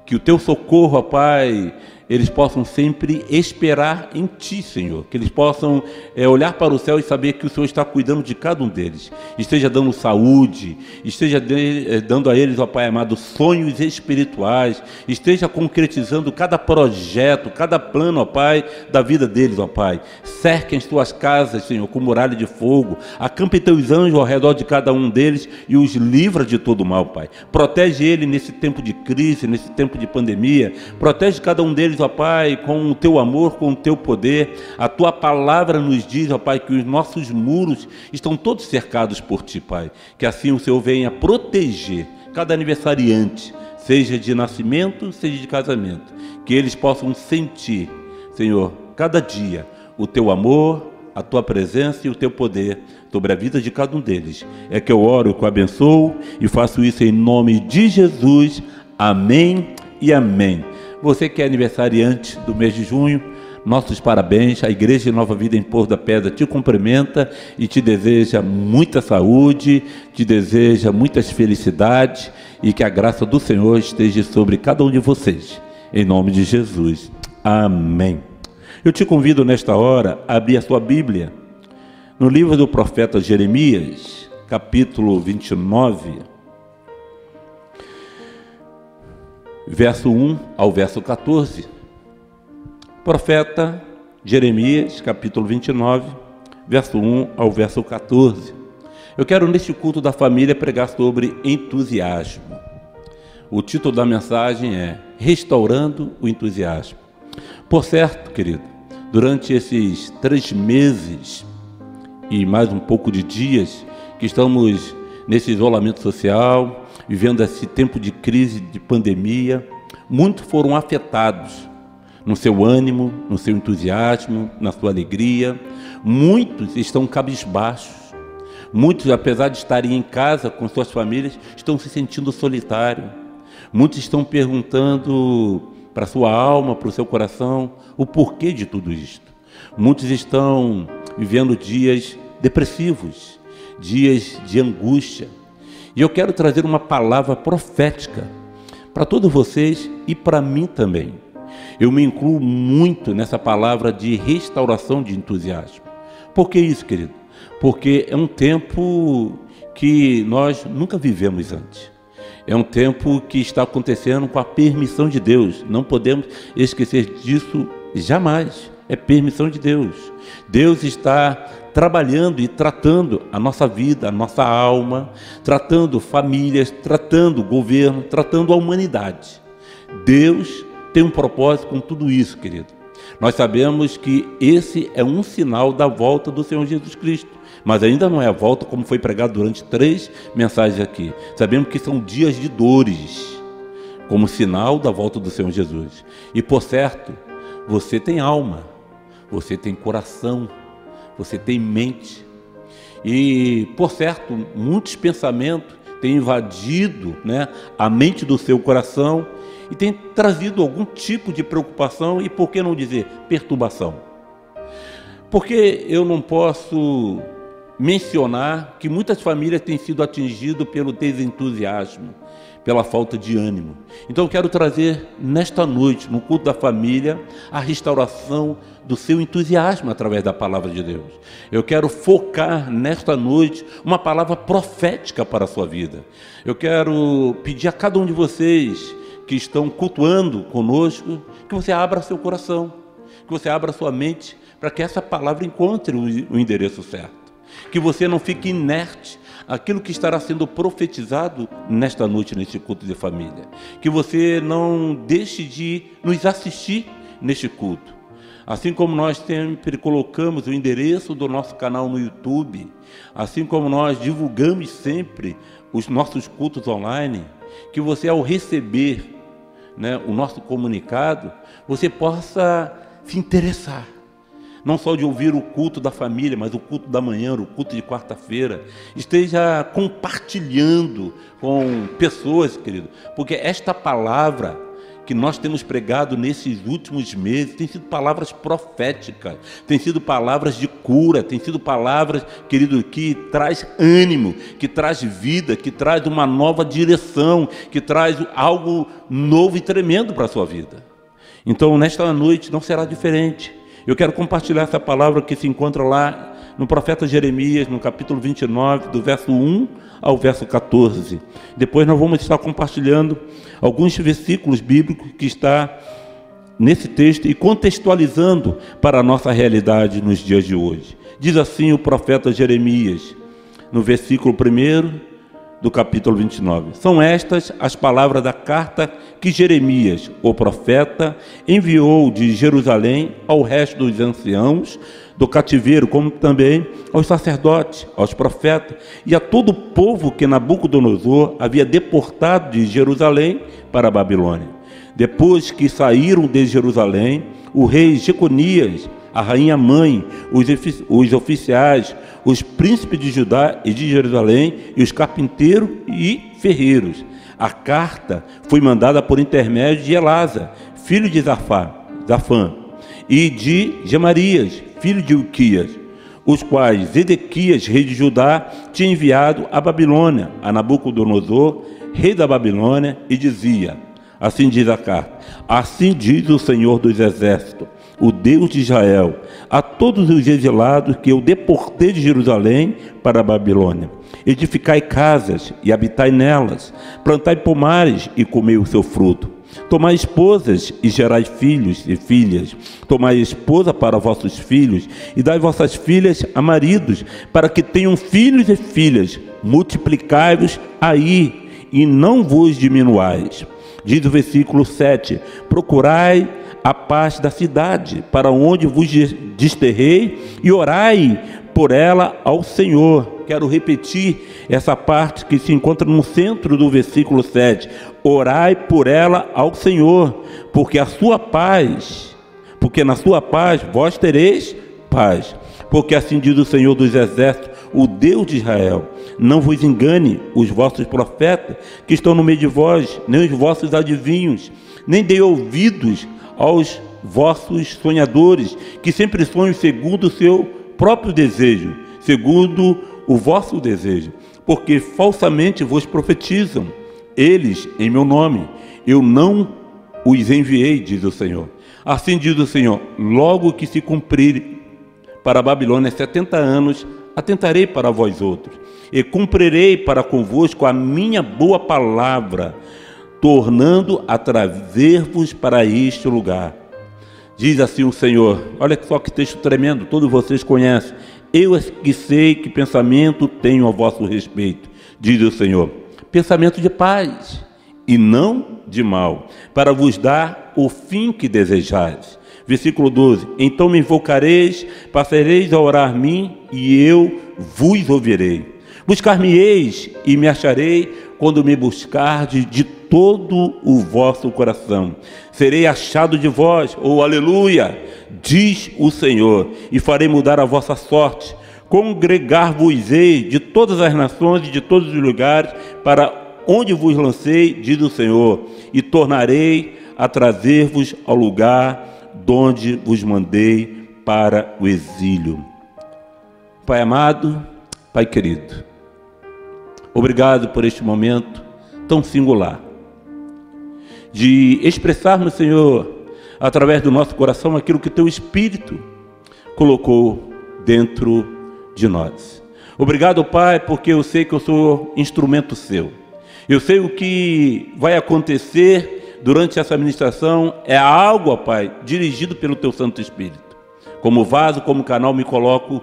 Que o teu socorro, Pai, eles possam sempre esperar em Ti, Senhor. Que eles possam é, olhar para o céu e saber que o Senhor está cuidando de cada um deles. Esteja dando saúde, esteja de, é, dando a eles, ó Pai amado, sonhos espirituais, esteja concretizando cada projeto, cada plano, ó Pai, da vida deles, ó Pai. Cerquem as tuas casas, Senhor, com muralha de fogo. Acampe teus anjos ao redor de cada um deles e os livra de todo mal, Pai. Protege ele nesse tempo de crise, nesse tempo de pandemia. Protege cada um deles ó Pai, com o teu amor, com o teu poder. A tua palavra nos diz, ó Pai, que os nossos muros estão todos cercados por ti, Pai. Que assim o Senhor venha proteger cada aniversariante, seja de nascimento, seja de casamento. Que eles possam sentir, Senhor, cada dia o teu amor, a tua presença e o teu poder sobre a vida de cada um deles. É que eu oro, que eu abençoo e faço isso em nome de Jesus. Amém e amém. Você que é aniversariante do mês de junho, nossos parabéns. A Igreja de Nova Vida em Porto da Pedra te cumprimenta e te deseja muita saúde, te deseja muitas felicidades e que a graça do Senhor esteja sobre cada um de vocês. Em nome de Jesus. Amém. Eu te convido nesta hora a abrir a sua Bíblia no livro do profeta Jeremias, capítulo 29 verso 1 ao verso 14. Profeta Jeremias, capítulo 29, verso 1 ao verso 14. Eu quero, neste culto da família, pregar sobre entusiasmo. O título da mensagem é Restaurando o Entusiasmo. Por certo, querido, durante esses três meses e mais um pouco de dias que estamos nesse isolamento social, vivendo esse tempo de crise, de pandemia, muitos foram afetados no seu ânimo, no seu entusiasmo, na sua alegria. Muitos estão cabisbaixos Muitos, apesar de estarem em casa com suas famílias, estão se sentindo solitários. Muitos estão perguntando para sua alma, para o seu coração, o porquê de tudo isto. Muitos estão vivendo dias depressivos, dias de angústia. E eu quero trazer uma palavra profética para todos vocês e para mim também. Eu me incluo muito nessa palavra de restauração de entusiasmo. Por que isso, querido? porque é um tempo que nós nunca vivemos antes. É um tempo que está acontecendo com a permissão de Deus. Não podemos esquecer disso jamais. É permissão de Deus. Deus está trabalhando e tratando a nossa vida, a nossa alma, tratando famílias, tratando governo, tratando a humanidade. Deus tem um propósito com tudo isso, querido. Nós sabemos que esse é um sinal da volta do Senhor Jesus Cristo. Mas ainda não é a volta como foi pregado durante três mensagens aqui. Sabemos que são dias de dores, como sinal da volta do Senhor Jesus. E por certo, você tem alma, você tem coração, você tem mente. E por certo, muitos pensamentos têm invadido né, a mente do seu coração e têm trazido algum tipo de preocupação e, por que não dizer, perturbação. Porque eu não posso mencionar que muitas famílias têm sido atingidas pelo desentusiasmo, pela falta de ânimo. Então eu quero trazer nesta noite, no culto da família, a restauração do seu entusiasmo através da palavra de Deus. Eu quero focar nesta noite uma palavra profética para a sua vida. Eu quero pedir a cada um de vocês que estão cultuando conosco que você abra seu coração, que você abra sua mente para que essa palavra encontre o endereço certo que você não fique inerte aquilo que estará sendo profetizado nesta noite, neste culto de família. Que você não deixe de nos assistir neste culto. Assim como nós sempre colocamos o endereço do nosso canal no YouTube, assim como nós divulgamos sempre os nossos cultos online, que você, ao receber né, o nosso comunicado, você possa se interessar não só de ouvir o culto da família, mas o culto da manhã, o culto de quarta-feira. Esteja compartilhando com pessoas, querido, porque esta palavra que nós temos pregado nesses últimos meses tem sido palavras proféticas, tem sido palavras de cura, tem sido palavras, querido, que traz ânimo, que traz vida, que traz uma nova direção, que traz algo novo e tremendo para a sua vida. Então, nesta noite não será diferente. Eu quero compartilhar essa palavra que se encontra lá no profeta Jeremias, no capítulo 29, do verso 1 ao verso 14. Depois nós vamos estar compartilhando alguns versículos bíblicos que está nesse texto e contextualizando para a nossa realidade nos dias de hoje. Diz assim o profeta Jeremias, no versículo 1 do capítulo 29. São estas as palavras da carta que Jeremias, o profeta, enviou de Jerusalém ao resto dos anciãos do cativeiro, como também aos sacerdotes, aos profetas e a todo o povo que Nabucodonosor havia deportado de Jerusalém para a Babilônia. Depois que saíram de Jerusalém, o rei Jeconias a rainha mãe, os, os oficiais, os príncipes de Judá e de Jerusalém, e os carpinteiros e ferreiros. A carta foi mandada por intermédio de Elasa, filho de Zafá, Zafã, e de Gemarias, filho de Uquias, os quais Zedequias, rei de Judá, tinha enviado à Babilônia, a Nabucodonosor, rei da Babilônia, e dizia: Assim diz a carta: Assim diz o Senhor dos Exércitos o Deus de Israel, a todos os exilados que eu deportei de Jerusalém para a Babilônia. Edificai casas e habitai nelas, plantai pomares e comei o seu fruto. Tomai esposas e gerai filhos e filhas. Tomai esposa para vossos filhos e dai vossas filhas a maridos, para que tenham filhos e filhas. Multiplicai-vos aí e não vos diminuais. Diz o versículo 7: Procurai a paz da cidade, para onde vos desterrei, e orai por ela ao Senhor. Quero repetir essa parte que se encontra no centro do versículo 7. Orai por ela ao Senhor, porque a sua paz, porque na sua paz vós tereis paz. Porque assim diz o Senhor dos Exércitos, o Deus de Israel: Não vos engane os vossos profetas que estão no meio de vós, nem os vossos adivinhos, nem dê ouvidos aos vossos sonhadores, que sempre sonham segundo o seu próprio desejo, segundo o vosso desejo, porque falsamente vos profetizam, eles em meu nome, eu não os enviei, diz o Senhor. Assim diz o Senhor: logo que se cumprir para a Babilônia setenta anos, atentarei para vós outros, e cumprirei para convosco a minha boa palavra, tornando a trazer-vos para este lugar. Diz assim o Senhor: olha só que texto tremendo, todos vocês conhecem. Eu é que sei que pensamento tenho a vosso respeito, diz o Senhor. Pensamento de paz e não de mal, para vos dar o fim que desejais. Versículo 12: Então me invocareis, passareis a orar mim, e eu vos ouvirei. Buscar-me-eis e me acharei quando me buscardes de todo o vosso coração. Serei achado de vós, ou oh, aleluia, diz o Senhor, e farei mudar a vossa sorte. Congregar-vos-ei de todas as nações e de todos os lugares para onde vos lancei, diz o Senhor, e tornarei a trazer-vos ao lugar donde vos mandei para o exílio. Pai amado, Pai querido, Obrigado por este momento tão singular de expressarmos, Senhor, através do nosso coração aquilo que teu Espírito colocou dentro de nós. Obrigado, Pai, porque eu sei que eu sou instrumento seu. Eu sei o que vai acontecer durante essa administração é algo, Pai, dirigido pelo teu Santo Espírito. Como vaso, como canal, me coloco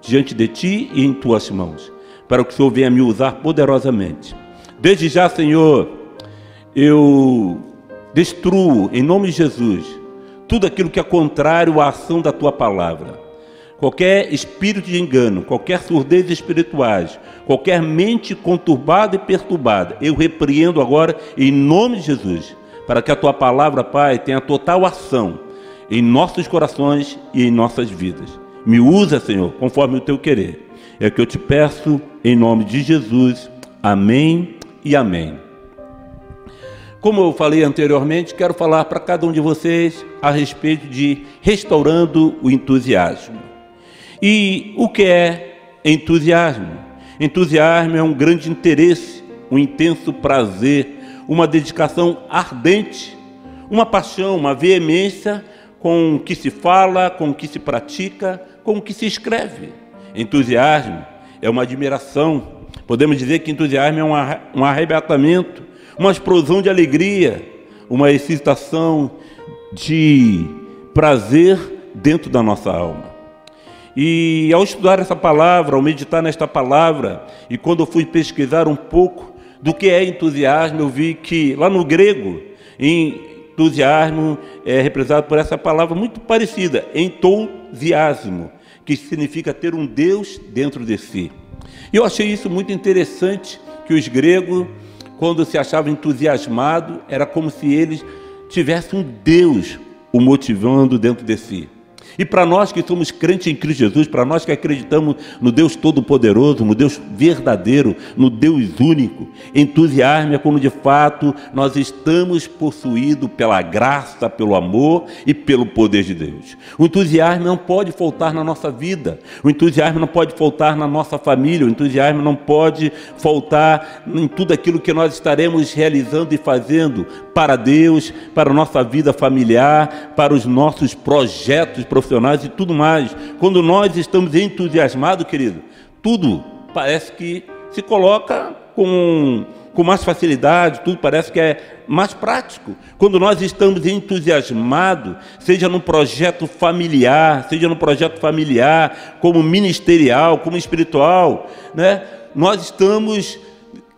diante de ti e em tuas mãos para que o Senhor venha me usar poderosamente. Desde já, Senhor, eu destruo, em nome de Jesus, tudo aquilo que é contrário à ação da tua palavra. Qualquer espírito de engano, qualquer surdez espirituais, qualquer mente conturbada e perturbada, eu repreendo agora em nome de Jesus, para que a tua palavra, Pai, tenha total ação em nossos corações e em nossas vidas. Me usa, Senhor, conforme o teu querer. É o que eu te peço em nome de Jesus. Amém e amém. Como eu falei anteriormente, quero falar para cada um de vocês a respeito de restaurando o entusiasmo. E o que é entusiasmo? Entusiasmo é um grande interesse, um intenso prazer, uma dedicação ardente, uma paixão, uma veemência com o que se fala, com o que se pratica, com o que se escreve. Entusiasmo é uma admiração. Podemos dizer que entusiasmo é um, arrebatamento, uma explosão de alegria, uma excitação de prazer dentro da nossa alma. E ao estudar essa palavra, ao meditar nesta palavra, e quando eu fui pesquisar um pouco do que é entusiasmo, eu vi que lá no grego, entusiasmo é representado por essa palavra muito parecida, entusiasmo que significa ter um Deus dentro de si. E eu achei isso muito interessante, que os gregos, quando se achavam entusiasmados, era como se eles tivessem um Deus o motivando dentro de si. E para nós que somos crentes em Cristo Jesus, para nós que acreditamos no Deus Todo-Poderoso, no Deus verdadeiro, no Deus único, entusiasmo é quando de fato nós estamos possuídos pela graça, pelo amor e pelo poder de Deus. O entusiasmo não pode faltar na nossa vida, o entusiasmo não pode faltar na nossa família, o entusiasmo não pode faltar em tudo aquilo que nós estaremos realizando e fazendo para Deus, para a nossa vida familiar, para os nossos projetos profissionais profissionais e tudo mais. Quando nós estamos entusiasmados, querido, tudo parece que se coloca com com mais facilidade, tudo parece que é mais prático. Quando nós estamos entusiasmados, seja num projeto familiar, seja num projeto familiar, como ministerial, como espiritual, né? nós estamos,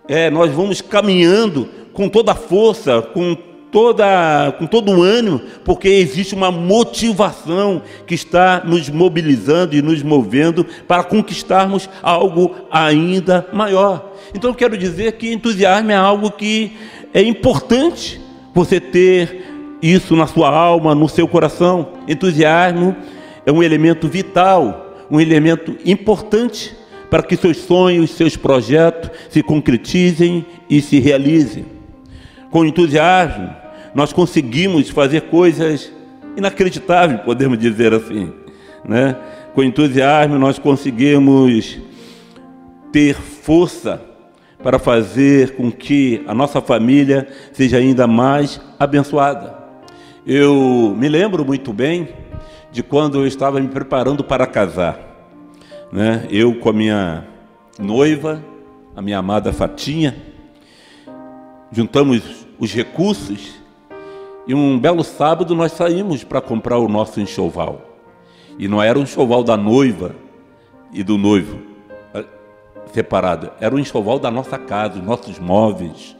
é, nós vamos caminhando com toda a força, com toda, com todo o ânimo, porque existe uma motivação que está nos mobilizando e nos movendo para conquistarmos algo ainda maior. Então eu quero dizer que entusiasmo é algo que é importante você ter isso na sua alma, no seu coração. Entusiasmo é um elemento vital, um elemento importante para que seus sonhos, seus projetos se concretizem e se realizem. Com entusiasmo, nós conseguimos fazer coisas inacreditáveis, podemos dizer assim. Né? Com entusiasmo, nós conseguimos ter força para fazer com que a nossa família seja ainda mais abençoada. Eu me lembro muito bem de quando eu estava me preparando para casar. Né? Eu com a minha noiva, a minha amada Fatinha, juntamos os recursos e um belo sábado nós saímos para comprar o nosso enxoval. E não era o enxoval da noiva e do noivo eh, separado, era o enxoval da nossa casa, os nossos móveis,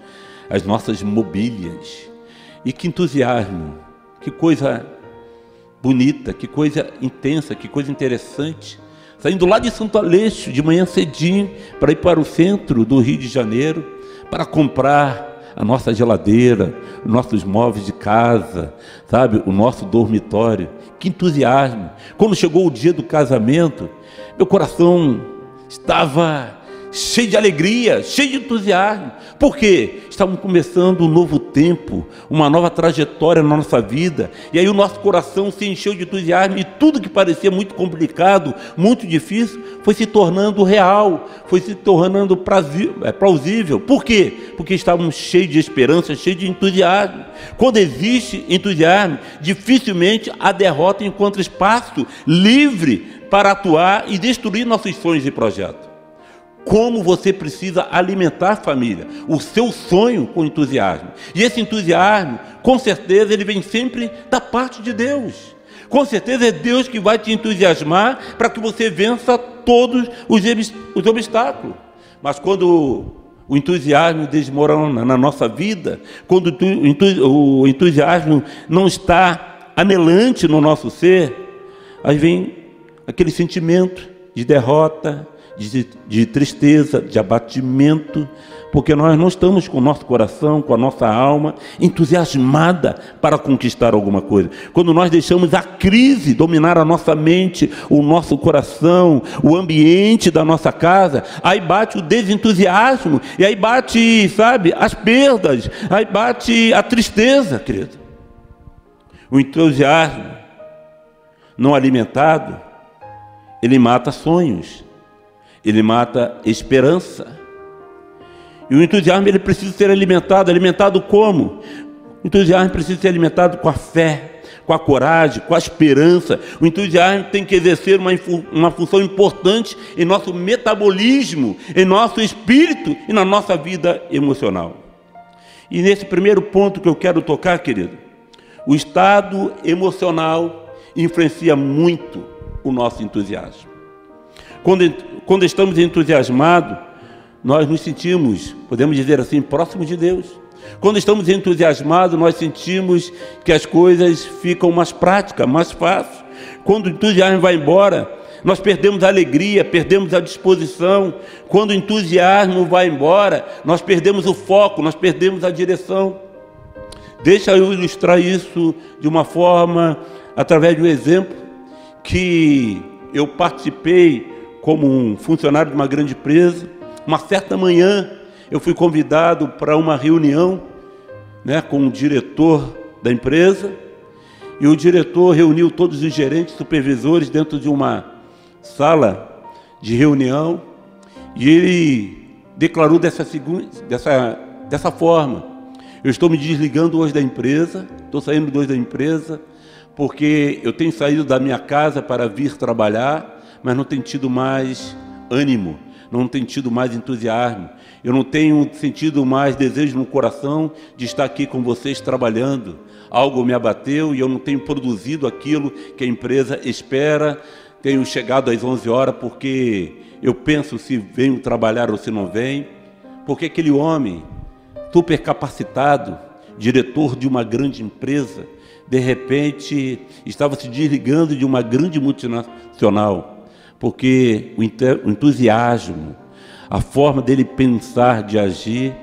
as nossas mobílias. E que entusiasmo, que coisa bonita, que coisa intensa, que coisa interessante. Saindo lá de Santo Aleixo, de manhã cedinho, para ir para o centro do Rio de Janeiro, para comprar a nossa geladeira, os nossos móveis de casa, sabe, o nosso dormitório. Que entusiasmo! Quando chegou o dia do casamento, meu coração estava cheio de alegria, cheio de entusiasmo. Por quê? Estamos começando um novo tempo, uma nova trajetória na nossa vida. E aí o nosso coração se encheu de entusiasmo e tudo que parecia muito complicado, muito difícil, foi se tornando real, foi se tornando é, plausível. Por quê? Porque estávamos cheios de esperança, cheios de entusiasmo. Quando existe entusiasmo, dificilmente a derrota encontra espaço livre para atuar e destruir nossos sonhos e projetos como você precisa alimentar a família, o seu sonho com entusiasmo. E esse entusiasmo, com certeza, ele vem sempre da parte de Deus. Com certeza é Deus que vai te entusiasmar para que você vença todos os, os obstáculos. Mas quando o entusiasmo desmorona na nossa vida, quando o entusiasmo não está anelante no nosso ser, aí vem aquele sentimento de derrota, de, de tristeza, de abatimento, porque nós não estamos com o nosso coração, com a nossa alma entusiasmada para conquistar alguma coisa. Quando nós deixamos a crise dominar a nossa mente, o nosso coração, o ambiente da nossa casa, aí bate o desentusiasmo, e aí bate, sabe, as perdas, aí bate a tristeza, querido. O entusiasmo não alimentado, ele mata sonhos ele mata esperança. E o entusiasmo ele precisa ser alimentado, alimentado como? O entusiasmo precisa ser alimentado com a fé, com a coragem, com a esperança. O entusiasmo tem que exercer uma, uma função importante em nosso metabolismo, em nosso espírito e na nossa vida emocional. E nesse primeiro ponto que eu quero tocar, querido, o estado emocional influencia muito o nosso entusiasmo. Quando, quando estamos entusiasmados, nós nos sentimos, podemos dizer assim, próximos de Deus. Quando estamos entusiasmados, nós sentimos que as coisas ficam mais práticas, mais fáceis. Quando o entusiasmo vai embora, nós perdemos a alegria, perdemos a disposição. Quando o entusiasmo vai embora, nós perdemos o foco, nós perdemos a direção. Deixa eu ilustrar isso de uma forma, através de um exemplo que eu participei como um funcionário de uma grande empresa. Uma certa manhã, eu fui convidado para uma reunião né, com o diretor da empresa. E o diretor reuniu todos os gerentes, supervisores dentro de uma sala de reunião. E ele declarou dessa, dessa, dessa forma: Eu estou me desligando hoje da empresa, estou saindo hoje da empresa, porque eu tenho saído da minha casa para vir trabalhar mas não tem tido mais ânimo, não tem tido mais entusiasmo. Eu não tenho sentido mais desejo no coração de estar aqui com vocês trabalhando. Algo me abateu e eu não tenho produzido aquilo que a empresa espera. Tenho chegado às 11 horas porque eu penso se venho trabalhar ou se não vem. Porque aquele homem, super capacitado, diretor de uma grande empresa, de repente estava se desligando de uma grande multinacional, porque o entusiasmo, a forma dele pensar, de agir,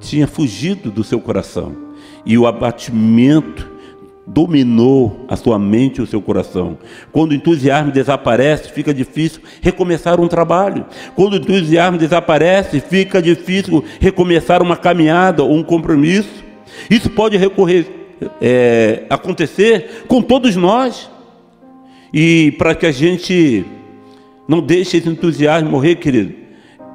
tinha fugido do seu coração. E o abatimento dominou a sua mente e o seu coração. Quando o entusiasmo desaparece, fica difícil recomeçar um trabalho. Quando o entusiasmo desaparece, fica difícil recomeçar uma caminhada ou um compromisso. Isso pode recorrer, é, acontecer com todos nós. E para que a gente não deixe esse entusiasmo morrer, querido,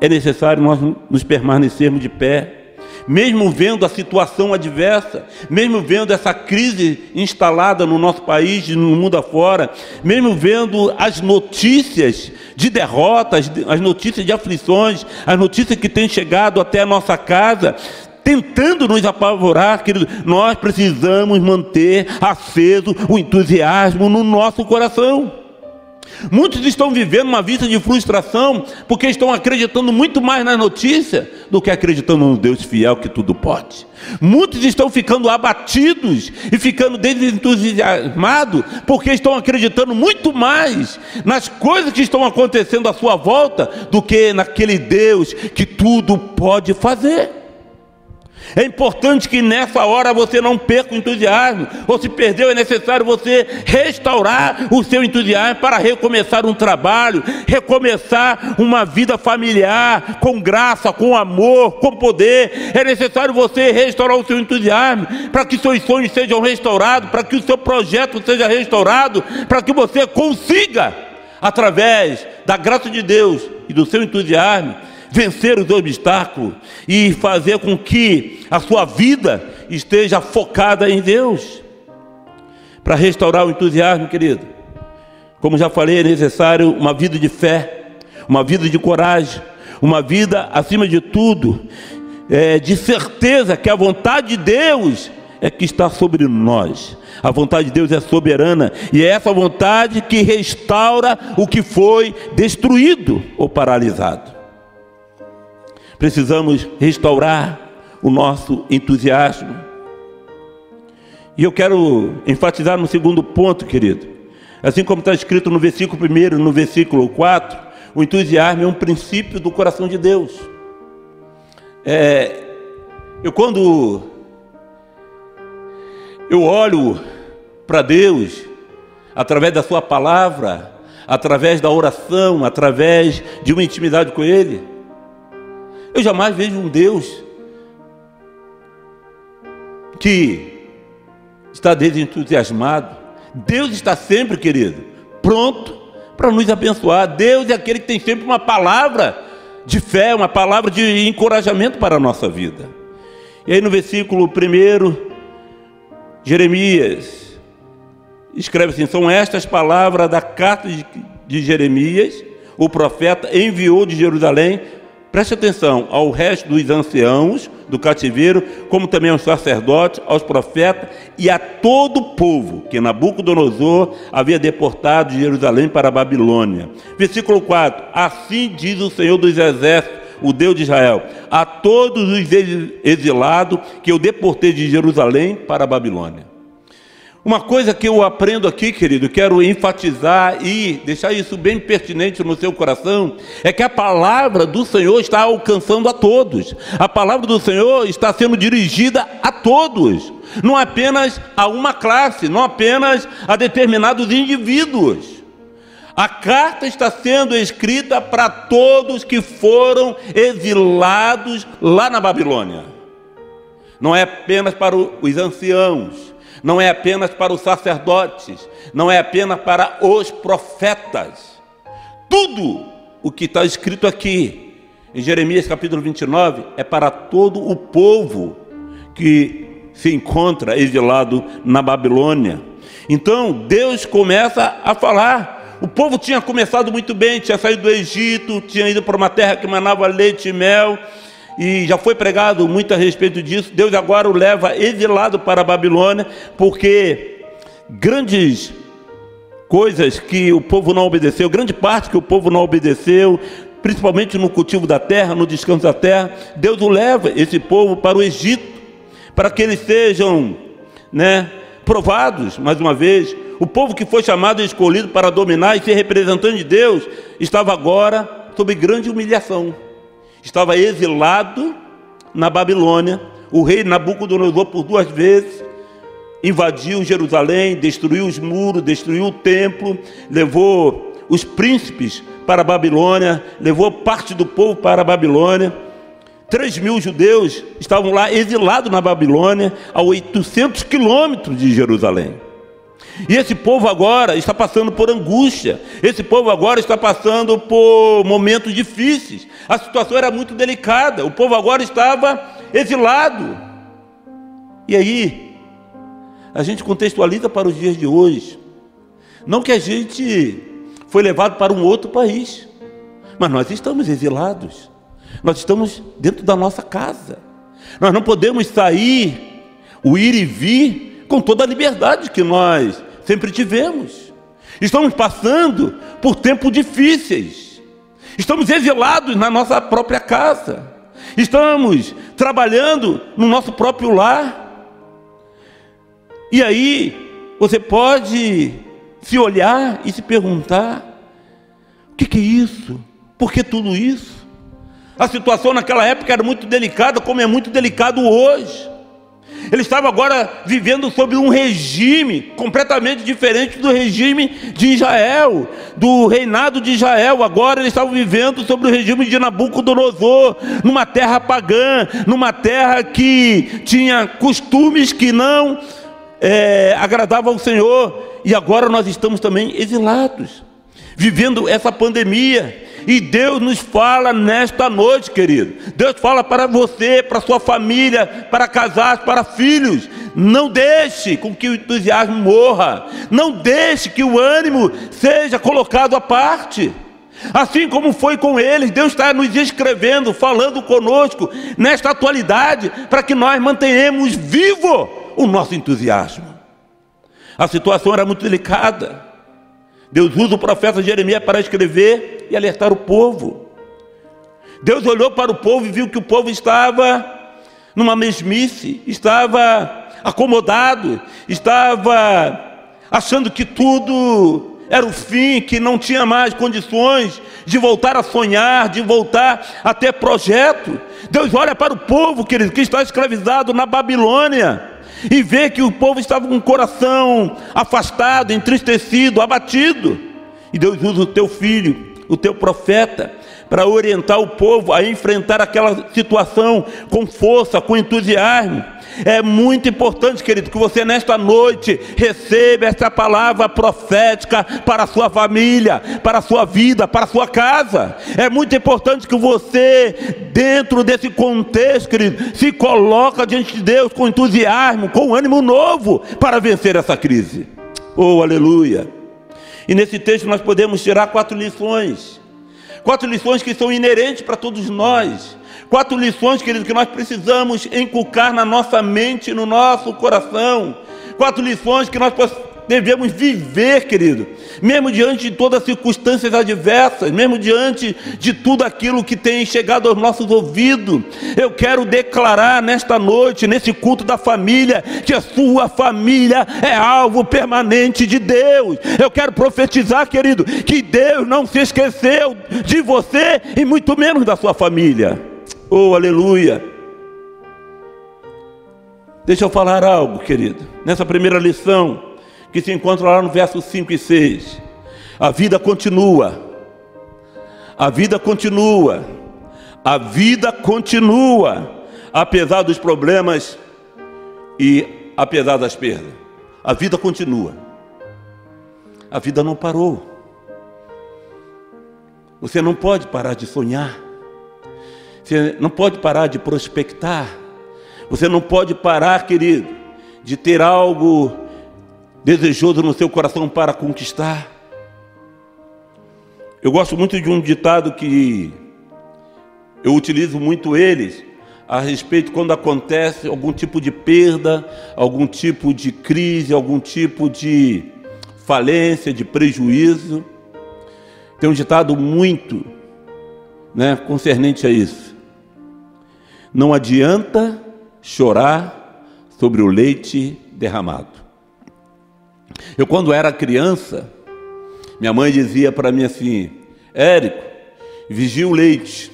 é necessário nós nos permanecermos de pé, mesmo vendo a situação adversa, mesmo vendo essa crise instalada no nosso país e no mundo afora, mesmo vendo as notícias de derrotas, as notícias de aflições, as notícias que têm chegado até a nossa casa, tentando nos apavorar, querido, nós precisamos manter aceso o entusiasmo no nosso coração. Muitos estão vivendo uma vida de frustração porque estão acreditando muito mais na notícia do que acreditando no Deus fiel que tudo pode. Muitos estão ficando abatidos e ficando desentusiasmados porque estão acreditando muito mais nas coisas que estão acontecendo à sua volta do que naquele Deus que tudo pode fazer. É importante que nessa hora você não perca o entusiasmo, ou se perdeu, é necessário você restaurar o seu entusiasmo para recomeçar um trabalho, recomeçar uma vida familiar, com graça, com amor, com poder. É necessário você restaurar o seu entusiasmo, para que seus sonhos sejam restaurados, para que o seu projeto seja restaurado, para que você consiga, através da graça de Deus e do seu entusiasmo, vencer os obstáculos e fazer com que a sua vida esteja focada em Deus. Para restaurar o entusiasmo, querido. Como já falei, é necessário uma vida de fé, uma vida de coragem, uma vida, acima de tudo, é, de certeza que a vontade de Deus é que está sobre nós. A vontade de Deus é soberana e é essa vontade que restaura o que foi destruído ou paralisado. Precisamos restaurar o nosso entusiasmo. E eu quero enfatizar no segundo ponto, querido. Assim como está escrito no versículo 1, no versículo 4, o entusiasmo é um princípio do coração de Deus. É, eu quando eu olho para Deus, através da Sua palavra, através da oração, através de uma intimidade com Ele, eu jamais vejo um Deus que está desentusiasmado. Deus está sempre, querido, pronto para nos abençoar. Deus é aquele que tem sempre uma palavra de fé, uma palavra de encorajamento para a nossa vida. E aí no versículo 1, Jeremias escreve assim: são estas palavras da carta de, de Jeremias, o profeta enviou de Jerusalém Preste atenção ao resto dos anciãos do cativeiro, como também aos sacerdotes, aos profetas e a todo o povo que Nabucodonosor havia deportado de Jerusalém para a Babilônia. Versículo 4: Assim diz o Senhor dos Exércitos, o Deus de Israel, a todos os exilados que eu deportei de Jerusalém para a Babilônia. Uma coisa que eu aprendo aqui, querido, quero enfatizar e deixar isso bem pertinente no seu coração, é que a palavra do Senhor está alcançando a todos. A palavra do Senhor está sendo dirigida a todos, não apenas a uma classe, não apenas a determinados indivíduos. A carta está sendo escrita para todos que foram exilados lá na Babilônia. Não é apenas para os anciãos, não é apenas para os sacerdotes, não é apenas para os profetas. Tudo o que está escrito aqui em Jeremias capítulo 29 é para todo o povo que se encontra exilado na Babilônia. Então Deus começa a falar. O povo tinha começado muito bem, tinha saído do Egito, tinha ido para uma terra que manava leite e mel, e já foi pregado muito a respeito disso. Deus agora o leva exilado para a Babilônia, porque grandes coisas que o povo não obedeceu, grande parte que o povo não obedeceu, principalmente no cultivo da terra, no descanso da terra, Deus o leva esse povo para o Egito, para que eles sejam, né, provados, mais uma vez. O povo que foi chamado e escolhido para dominar e ser representante de Deus, estava agora sob grande humilhação. Estava exilado na Babilônia. O rei Nabucodonosor, por duas vezes, invadiu Jerusalém, destruiu os muros, destruiu o templo, levou os príncipes para a Babilônia, levou parte do povo para a Babilônia. Três mil judeus estavam lá exilados na Babilônia, a 800 quilômetros de Jerusalém. E esse povo agora está passando por angústia, esse povo agora está passando por momentos difíceis. A situação era muito delicada, o povo agora estava exilado. E aí, a gente contextualiza para os dias de hoje. Não que a gente foi levado para um outro país, mas nós estamos exilados. Nós estamos dentro da nossa casa. Nós não podemos sair, o ir e vir com toda a liberdade que nós sempre tivemos. Estamos passando por tempos difíceis. Estamos exilados na nossa própria casa. Estamos trabalhando no nosso próprio lar. E aí, você pode se olhar e se perguntar: o que, que é isso? Por que tudo isso? A situação naquela época era muito delicada, como é muito delicado hoje. Ele estava agora vivendo sob um regime completamente diferente do regime de Israel, do reinado de Israel. Agora ele estava vivendo sob o regime de Nabucodonosor, numa terra pagã, numa terra que tinha costumes que não é, agradavam ao Senhor. E agora nós estamos também exilados, vivendo essa pandemia. E Deus nos fala nesta noite, querido. Deus fala para você, para sua família, para casais, para filhos. Não deixe com que o entusiasmo morra. Não deixe que o ânimo seja colocado à parte. Assim como foi com eles, Deus está nos escrevendo, falando conosco nesta atualidade, para que nós mantenhamos vivo o nosso entusiasmo. A situação era muito delicada. Deus usa o profeta Jeremias para escrever e alertar o povo. Deus olhou para o povo e viu que o povo estava numa mesmice, estava acomodado, estava achando que tudo era o fim, que não tinha mais condições de voltar a sonhar, de voltar a ter projeto. Deus olha para o povo, querido, que está escravizado na Babilônia e vê que o povo estava com o coração afastado, entristecido, abatido. E Deus usa o teu filho, o teu profeta, para orientar o povo a enfrentar aquela situação com força, com entusiasmo. É muito importante, querido, que você nesta noite receba essa palavra profética para a sua família, para a sua vida, para a sua casa. É muito importante que você, dentro desse contexto, querido, se coloca diante de Deus com entusiasmo, com ânimo novo para vencer essa crise. Oh, aleluia! E nesse texto nós podemos tirar quatro lições. Quatro lições que são inerentes para todos nós Quatro lições, querido, que nós precisamos inculcar na nossa mente, no nosso coração. Quatro lições que nós devemos viver, querido, mesmo diante de todas as circunstâncias adversas, mesmo diante de tudo aquilo que tem chegado aos nossos ouvidos. Eu quero declarar nesta noite, nesse culto da família, que a sua família é alvo permanente de Deus. Eu quero profetizar, querido, que Deus não se esqueceu de você e muito menos da sua família. Oh, aleluia! Deixa eu falar algo, querido. Nessa primeira lição, que se encontra lá no verso 5 e 6. A vida continua. A vida continua. A vida continua. Apesar dos problemas e apesar das perdas. A vida continua. A vida não parou. Você não pode parar de sonhar. Você não pode parar de prospectar. Você não pode parar, querido, de ter algo desejoso no seu coração para conquistar. Eu gosto muito de um ditado que eu utilizo muito eles a respeito quando acontece algum tipo de perda, algum tipo de crise, algum tipo de falência, de prejuízo. Tem um ditado muito né, concernente a isso. Não adianta chorar sobre o leite derramado. Eu, quando era criança, minha mãe dizia para mim assim: Érico, vigia o leite.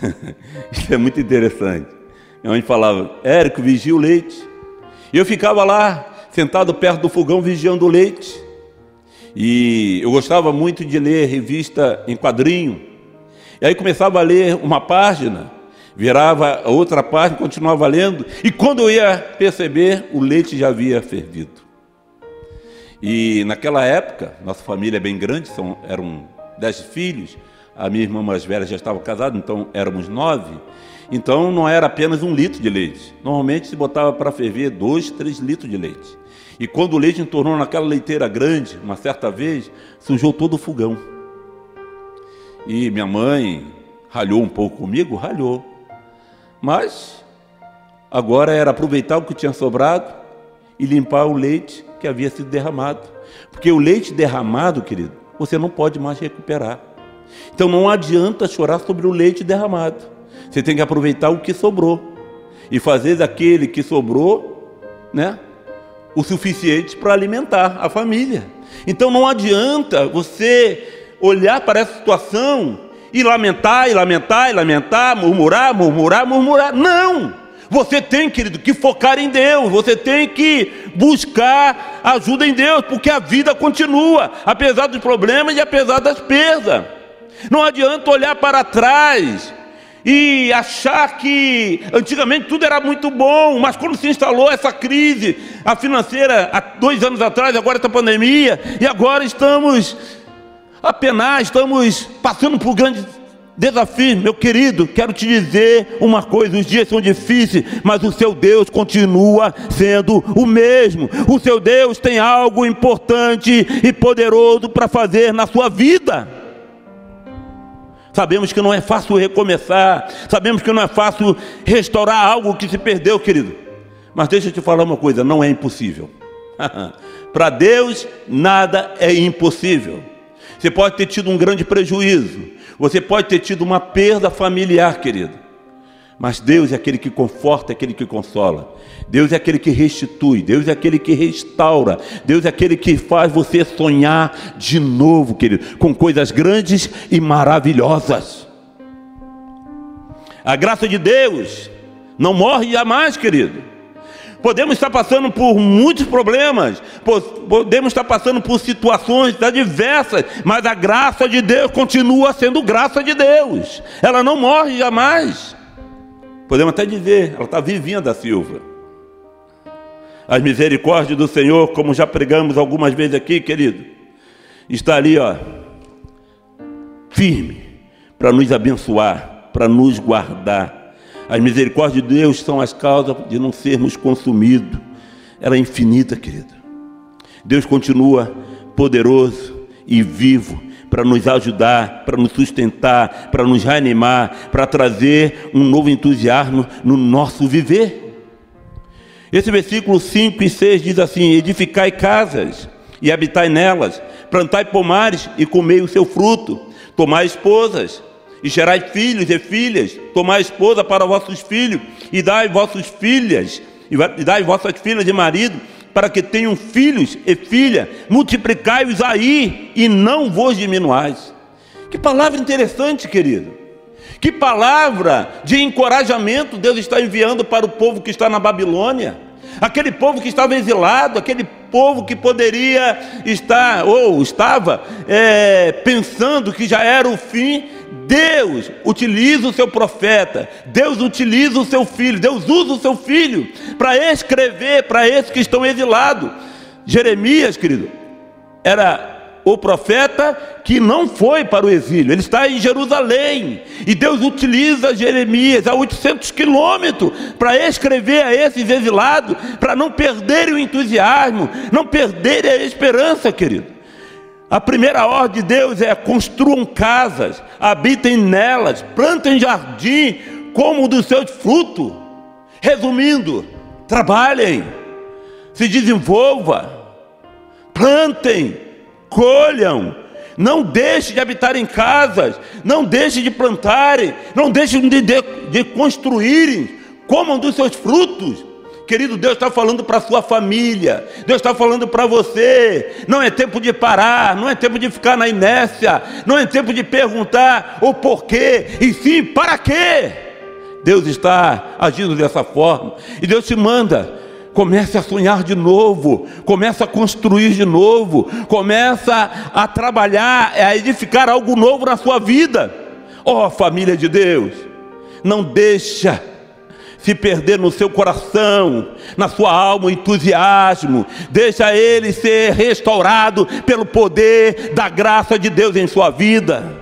Isso é muito interessante. Minha mãe falava: Érico, vigia o leite. E eu ficava lá, sentado perto do fogão, vigiando o leite. E eu gostava muito de ler revista em quadrinho. E aí começava a ler uma página, virava outra página, continuava lendo. E quando eu ia perceber, o leite já havia fervido. E naquela época, nossa família é bem grande, são, eram dez filhos, a minha irmã mais velha já estava casada, então éramos nove. Então não era apenas um litro de leite. Normalmente se botava para ferver dois, três litros de leite. E quando o leite entornou naquela leiteira grande, uma certa vez, sujou todo o fogão. E minha mãe ralhou um pouco comigo, ralhou. Mas agora era aproveitar o que tinha sobrado e limpar o leite que havia sido derramado. Porque o leite derramado, querido, você não pode mais recuperar. Então não adianta chorar sobre o leite derramado. Você tem que aproveitar o que sobrou e fazer daquele que sobrou, né, o suficiente para alimentar a família. Então não adianta você olhar para essa situação e lamentar, e lamentar, e lamentar, murmurar, murmurar, murmurar. Não! Você tem, querido, que focar em Deus, você tem que buscar ajuda em Deus, porque a vida continua, apesar dos problemas e apesar das perdas. Não adianta olhar para trás e achar que antigamente tudo era muito bom, mas quando se instalou essa crise, a financeira, há dois anos atrás, agora essa pandemia, e agora estamos a penar, estamos passando por grandes Desafio, meu querido, quero te dizer uma coisa: os dias são difíceis, mas o seu Deus continua sendo o mesmo. O seu Deus tem algo importante e poderoso para fazer na sua vida. Sabemos que não é fácil recomeçar, sabemos que não é fácil restaurar algo que se perdeu, querido. Mas deixa eu te falar uma coisa: não é impossível. para Deus, nada é impossível. Você pode ter tido um grande prejuízo, você pode ter tido uma perda familiar, querido. Mas Deus é aquele que conforta, é aquele que consola. Deus é aquele que restitui, Deus é aquele que restaura, Deus é aquele que faz você sonhar de novo, querido, com coisas grandes e maravilhosas. A graça de Deus não morre jamais, querido. Podemos estar passando por muitos problemas, podemos estar passando por situações diversas, mas a graça de Deus continua sendo graça de Deus, ela não morre jamais. Podemos até dizer, ela está vivinha da Silva. As misericórdias do Senhor, como já pregamos algumas vezes aqui, querido, está ali, ó, firme, para nos abençoar, para nos guardar as misericórdias de Deus são as causas de não sermos consumidos. Ela é infinita, querido. Deus continua poderoso e vivo para nos ajudar, para nos sustentar, para nos reanimar, para trazer um novo entusiasmo no nosso viver. Esse versículo 5 e 6 diz assim: Edificai casas e habitai nelas, plantai pomares e comei o seu fruto, tomai esposas e gerai filhos e filhas, tomai esposa para vossos filhos, e dai vossas filhas, e dai vossas filhas de marido, para que tenham filhos e filhas, multiplicai-os aí, e não vos diminuais. Que palavra interessante, querido. Que palavra de encorajamento Deus está enviando para o povo que está na Babilônia. Aquele povo que estava exilado, aquele povo que poderia estar, ou estava, é, pensando que já era o fim, Deus utiliza o seu profeta, Deus utiliza o seu filho, Deus usa o seu filho para escrever para esses que estão exilados. Jeremias, querido, era o profeta que não foi para o exílio, ele está em Jerusalém, e Deus utiliza Jeremias a 800 quilômetros para escrever a esses exilados, para não perderem o entusiasmo, não perderem a esperança, querido. A primeira ordem de Deus é construam casas, habitem nelas, plantem jardim, comam dos seus frutos. Resumindo, trabalhem, se desenvolva, plantem, colham, não deixe de habitar em casas, não deixe de plantarem, não deixe de, de, de construírem, comam dos seus frutos. Querido, Deus está falando para a sua família, Deus está falando para você. Não é tempo de parar, não é tempo de ficar na inércia, não é tempo de perguntar o porquê, e sim para quê. Deus está agindo dessa forma, e Deus te manda Comece a sonhar de novo, comece a construir de novo, começa a trabalhar, a edificar algo novo na sua vida. Ó oh, família de Deus, não deixa se perder no seu coração, na sua alma, o entusiasmo. Deixa ele ser restaurado pelo poder da graça de Deus em sua vida.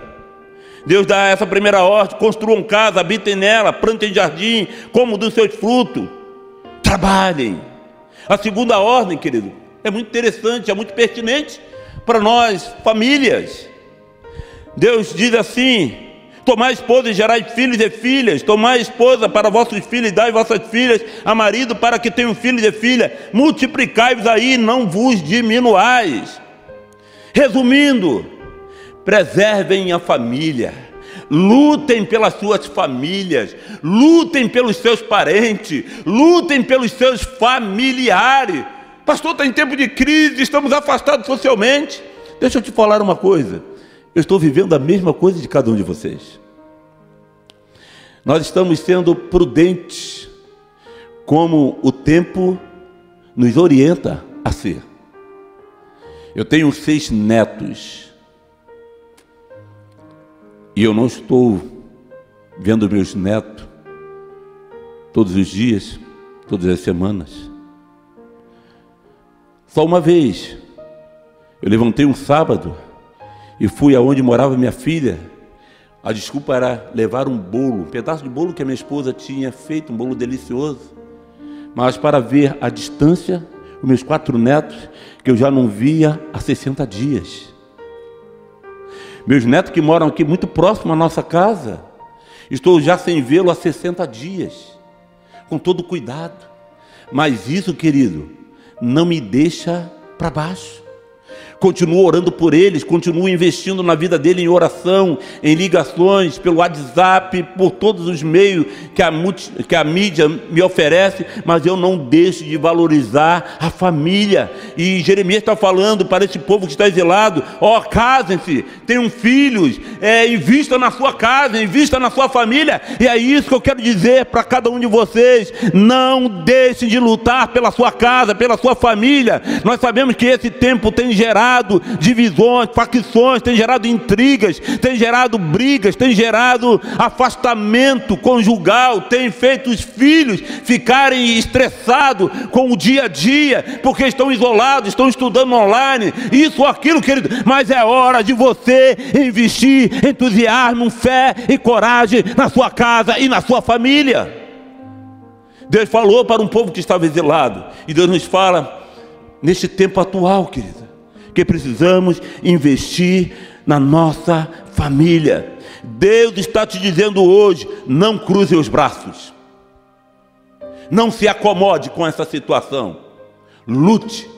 Deus dá essa primeira ordem: construam casa, habitem nela, plantem jardim, como dos seus frutos trabalhem. A segunda ordem, querido, é muito interessante, é muito pertinente para nós, famílias. Deus diz assim: Tomai esposa e gerai filhos e filhas, tomai esposa para vossos filhos e dai vossas filhas a marido para que tenham filhos e filhas, multiplicai-vos aí, não vos diminuais. Resumindo, preservem a família lutem pelas suas famílias, lutem pelos seus parentes, lutem pelos seus familiares. Pastor, está em tempo de crise, estamos afastados socialmente. Deixa eu te falar uma coisa. Eu estou vivendo a mesma coisa de cada um de vocês. Nós estamos sendo prudentes, como o tempo nos orienta a ser. Eu tenho seis netos. E eu não estou vendo meus netos todos os dias, todas as semanas. Só uma vez, eu levantei um sábado e fui aonde morava minha filha. A desculpa era levar um bolo, um pedaço de bolo que a minha esposa tinha feito, um bolo delicioso. Mas para ver a distância, os meus quatro netos, que eu já não via há 60 dias. Meus netos que moram aqui muito próximo à nossa casa. Estou já sem vê-lo há 60 dias. Com todo cuidado. Mas isso, querido, não me deixa para baixo continuo orando por eles, continuo investindo na vida dele em oração, em ligações, pelo WhatsApp, por todos os meios que a, que a mídia me oferece, mas eu não deixo de valorizar a família. E Jeremias está falando para esse povo que está exilado: ó, oh, casem-se, tenham filhos, é, invista na sua casa, invista na sua família. E é isso que eu quero dizer para cada um de vocês: não deixe de lutar pela sua casa, pela sua família. Nós sabemos que esse tempo tem gerado gerado divisões, facções, tem gerado intrigas, tem gerado brigas, tem gerado afastamento conjugal, tem feito os filhos ficarem estressados com o dia a dia, porque estão isolados, estão estudando online, isso ou aquilo, querido, mas é hora de você investir entusiasmo, fé e coragem na sua casa e na sua família. Deus falou para um povo que estava exilado, e Deus nos fala neste tempo atual, querido que precisamos investir na nossa família. Deus está te dizendo hoje: não cruze os braços, não se acomode com essa situação, lute,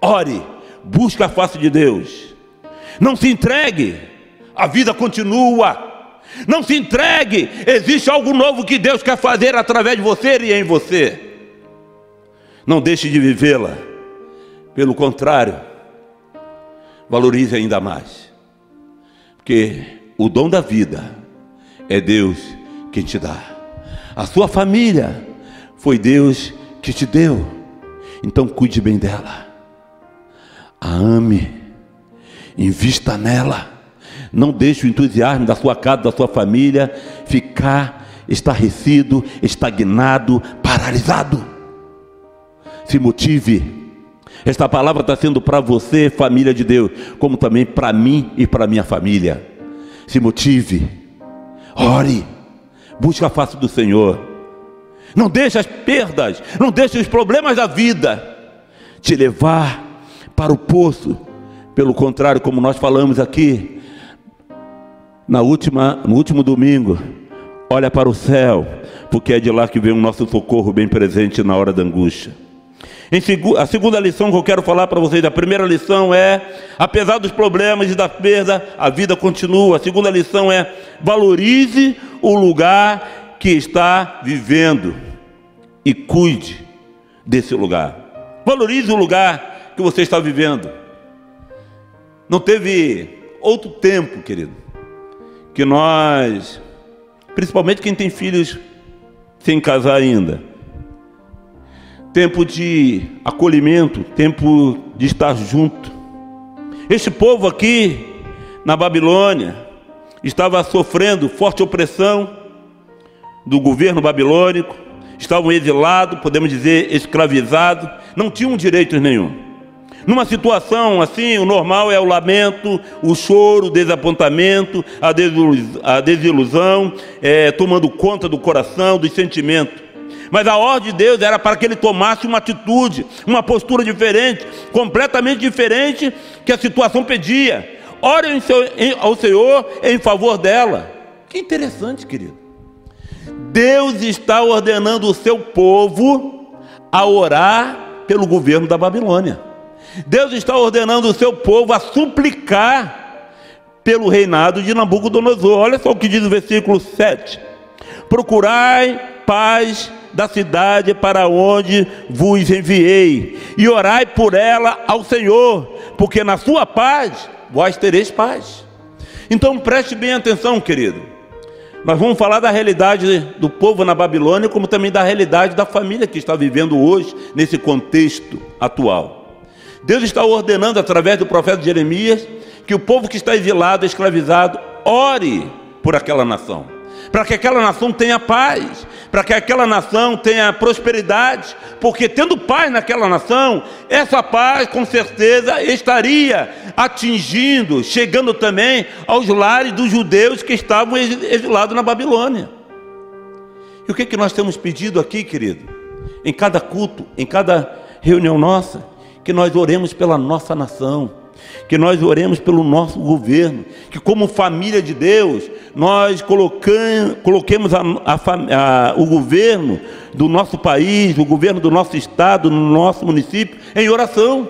ore, busque a face de Deus, não se entregue, a vida continua. Não se entregue, existe algo novo que Deus quer fazer através de você e em você. Não deixe de vivê-la, pelo contrário, valorize ainda mais. Porque o dom da vida é Deus quem te dá. A sua família foi Deus que te deu. Então cuide bem dela. A ame. Invista nela. Não deixe o entusiasmo da sua casa, da sua família ficar estarrecido, estagnado, paralisado. Se motive esta palavra está sendo para você, família de Deus, como também para mim e para minha família. Se motive, ore, busque a face do Senhor. Não deixe as perdas, não deixe os problemas da vida te levar para o poço, Pelo contrário, como nós falamos aqui, na última, no último domingo, olha para o céu, porque é de lá que vem o nosso socorro bem presente na hora da angústia. A segunda lição que eu quero falar para vocês, a primeira lição é: apesar dos problemas e da perda, a vida continua. A segunda lição é: valorize o lugar que está vivendo e cuide desse lugar. Valorize o lugar que você está vivendo. Não teve outro tempo, querido, que nós, principalmente quem tem filhos sem casar ainda, tempo de acolhimento, tempo de estar junto. Este povo aqui na Babilônia estava sofrendo forte opressão do governo babilônico, estavam exilados, podemos dizer escravizados, não tinham direitos nenhum. Numa situação assim, o normal é o lamento, o choro, o desapontamento, a desilu- a desilusão, é, tomando conta do coração, dos sentimentos. Mas a ordem de Deus era para que ele tomasse uma atitude, uma postura diferente, completamente diferente que a situação pedia. Ore ao Senhor em favor dela. Que interessante, querido. Deus está ordenando o seu povo a orar pelo governo da Babilônia. Deus está ordenando o seu povo a suplicar pelo reinado de Nabucodonosor. Olha só o que diz o versículo 7. Procurai paz da cidade para onde vos enviei, e orai por ela ao Senhor, porque na sua paz vós tereis paz. Então preste bem atenção, querido. Nós vamos falar da realidade do povo na Babilônia, como também da realidade da família que está vivendo hoje nesse contexto atual. Deus está ordenando através do profeta Jeremias que o povo que está exilado, escravizado, ore por aquela nação, para que aquela nação tenha paz, para que aquela nação tenha prosperidade, porque tendo paz naquela nação, essa paz com certeza estaria atingindo, chegando também aos lares dos judeus que estavam exi- exilados na Babilônia. E o que, que nós temos pedido aqui, querido? Em cada culto, em cada reunião nossa, que nós oremos pela nossa nação, que nós oremos pelo nosso governo, que como família de Deus, nós coloquemos a- a a- o governo do nosso país, o governo do nosso estado, no nosso município, em oração.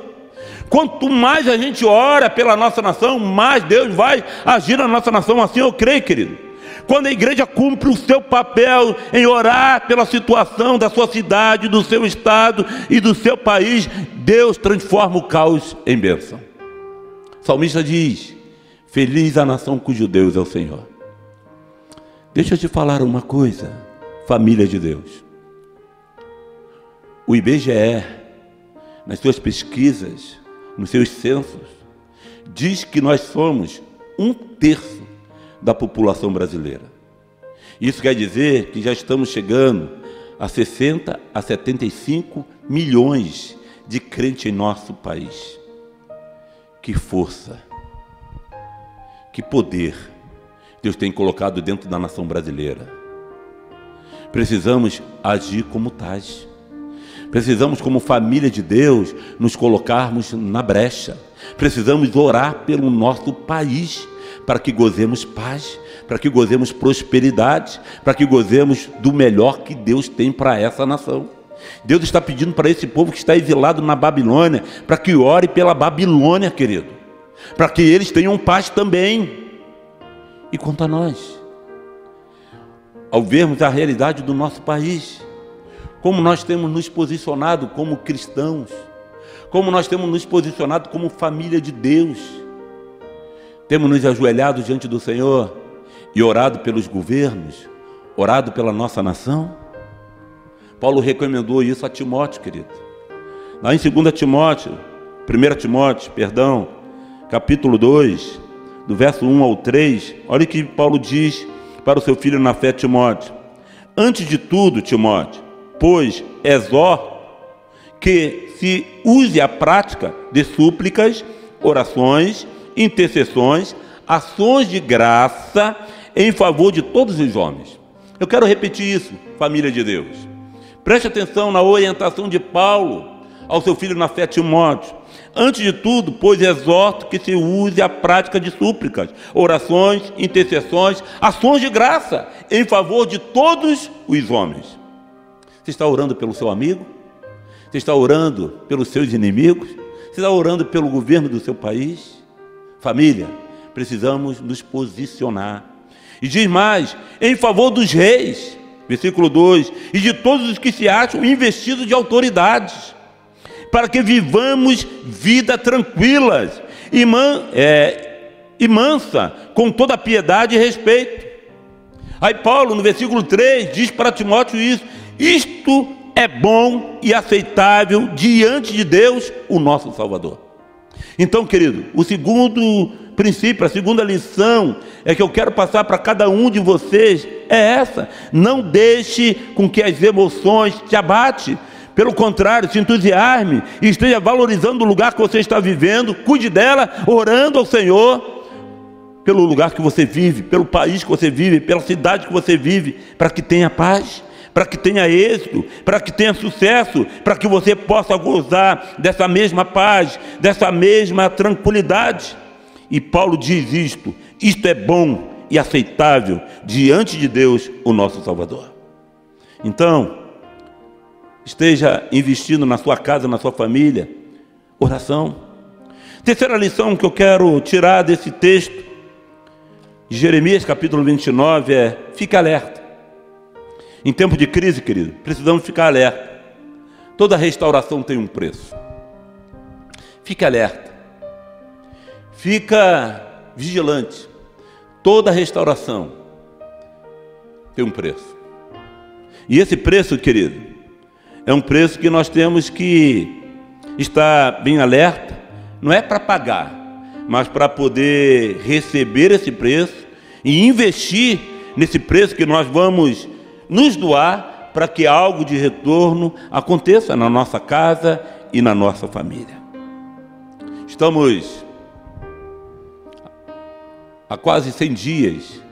Quanto mais a gente ora pela nossa nação, mais Deus vai agir na nossa nação. Assim eu creio, querido. Quando a igreja cumpre o seu papel em orar pela situação da sua cidade, do seu estado e do seu país, Deus transforma o caos em bênção. Salmista diz: Feliz a nação cujo Deus é o Senhor. Deixa eu te falar uma coisa, família de Deus. O IBGE, nas suas pesquisas, nos seus censos, diz que nós somos um terço da população brasileira. Isso quer dizer que já estamos chegando a 60 a 75 milhões de crentes em nosso país. Que força, que poder Deus tem colocado dentro da nação brasileira. Precisamos agir como tais. Precisamos, como família de Deus, nos colocarmos na brecha. Precisamos orar pelo nosso país, para que gozemos paz, para que gozemos prosperidade, para que gozemos do melhor que Deus tem para essa nação. Deus está pedindo para esse povo que está exilado na Babilônia, para que ore pela Babilônia, querido, para que eles tenham paz também. E quanto a nós, ao vermos a realidade do nosso país, como nós temos nos posicionado como cristãos, como nós temos nos posicionado como família de Deus, temos nos ajoelhado diante do Senhor e orado pelos governos, orado pela nossa nação. Paulo recomendou isso a Timóteo, querido. Lá em 2 Timóteo, 1 Timóteo, perdão, capítulo 2, do verso 1 ao 3, olha o que Paulo diz para o seu filho na fé, Timóteo. Antes de tudo, Timóteo, pois exorto que se use a prática de súplicas, orações, intercessões, ações de graça em favor de todos os homens. Eu quero repetir isso, família de Deus. Preste atenção na orientação de Paulo ao seu filho na fé Timóteo. Antes de tudo, pois exorto que se use a prática de súplicas, orações, intercessões, ações de graça em favor de todos os homens. Você está orando pelo seu amigo? Você está orando pelos seus inimigos? Você está orando pelo governo do seu país? Família, precisamos nos posicionar. E diz mais: em favor dos reis, versículo 2: e de todos os que se acham investidos de autoridades para que vivamos vida tranquilas e, man, é, e mansa, com toda piedade e respeito. Aí Paulo, no versículo 3, diz para Timóteo isso: isto é bom e aceitável diante de Deus, o nosso Salvador. Então, querido, o segundo princípio, a segunda lição é que eu quero passar para cada um de vocês é essa: não deixe com que as emoções te abate, pelo contrário, se entusiasme e esteja valorizando o lugar que você está vivendo, cuide dela, orando ao Senhor, pelo lugar que você vive, pelo país que você vive, pela cidade que você vive, para que tenha paz, para que tenha êxito, para que tenha sucesso, para que você possa gozar dessa mesma paz, dessa mesma tranquilidade. E Paulo diz isto: isto é bom e aceitável diante de Deus, o nosso Salvador. Então, esteja investindo na sua casa, na sua família. Oração. Terceira lição que eu quero tirar desse texto, de Jeremias capítulo 29, é: fique alerta. Em tempo de crise, querido, precisamos ficar alerta. Toda restauração tem um preço. Fique alerta. Fica vigilante. Toda restauração tem um preço. E esse preço, querido, é um preço que nós temos que estar bem alerta, não é para pagar, mas para poder receber esse preço e investir nesse preço que nós vamos nos doar para que algo de retorno aconteça na nossa casa e na nossa família. Estamos há quase 100 dias,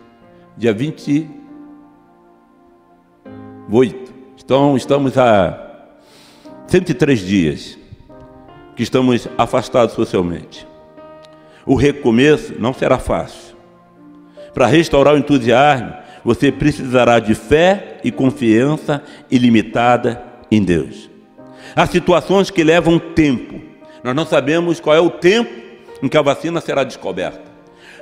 dia 28. Então, estamos a 103 dias que estamos afastados socialmente. O recomeço não será fácil. Para restaurar o entusiasmo, você precisará de fé e confiança ilimitada em Deus. Há situações que levam tempo. Nós não sabemos qual é o tempo em que a vacina será descoberta.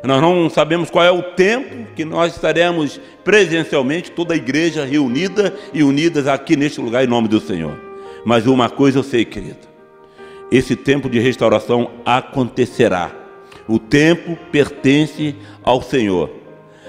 Nós não sabemos qual é o tempo que nós estaremos presencialmente, toda a igreja reunida e unidas aqui neste lugar em nome do Senhor. Mas uma coisa eu sei, querido: esse tempo de restauração acontecerá. O tempo pertence ao Senhor.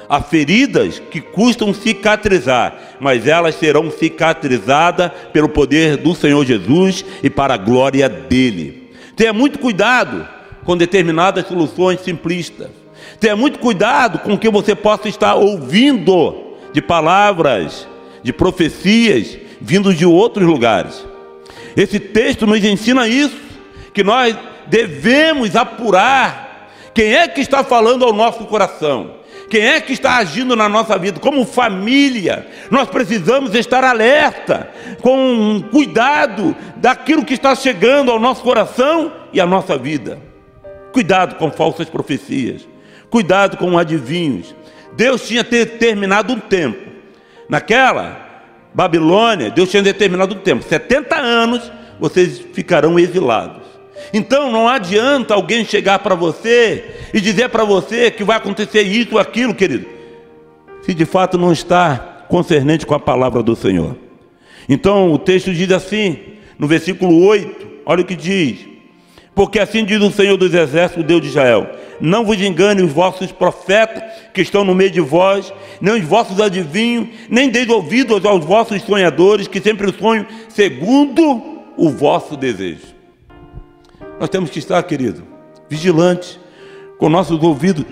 Há feridas que custam cicatrizar, mas elas serão cicatrizadas pelo poder do Senhor Jesus e para a glória dele. Tenha muito cuidado com determinadas soluções simplistas. Tenha muito cuidado com o que você possa estar ouvindo de palavras, de profecias vindo de outros lugares. Esse texto nos ensina isso, que nós devemos apurar quem é que está falando ao nosso coração. Quem é que está agindo na nossa vida? Como família, nós precisamos estar alerta, com cuidado daquilo que está chegando ao nosso coração e à nossa vida. Cuidado com falsas profecias, cuidado com adivinhos. Deus tinha determinado um tempo. Naquela Babilônia, Deus tinha determinado um tempo, 70 anos vocês ficarão exilados. Então não adianta alguém chegar para você e dizer para você que vai acontecer isso ou aquilo, querido, se de fato não está concernente com a palavra do Senhor. Então o texto diz assim, no versículo 8, olha o que diz: porque assim diz o Senhor dos Exércitos, Deus de Israel: Não vos engane os vossos profetas que estão no meio de vós, nem os vossos adivinhos, nem deis ouvidos aos vossos sonhadores, que sempre sonham segundo o vosso desejo. Nós temos que estar, querido, vigilantes, com nossos ouvidos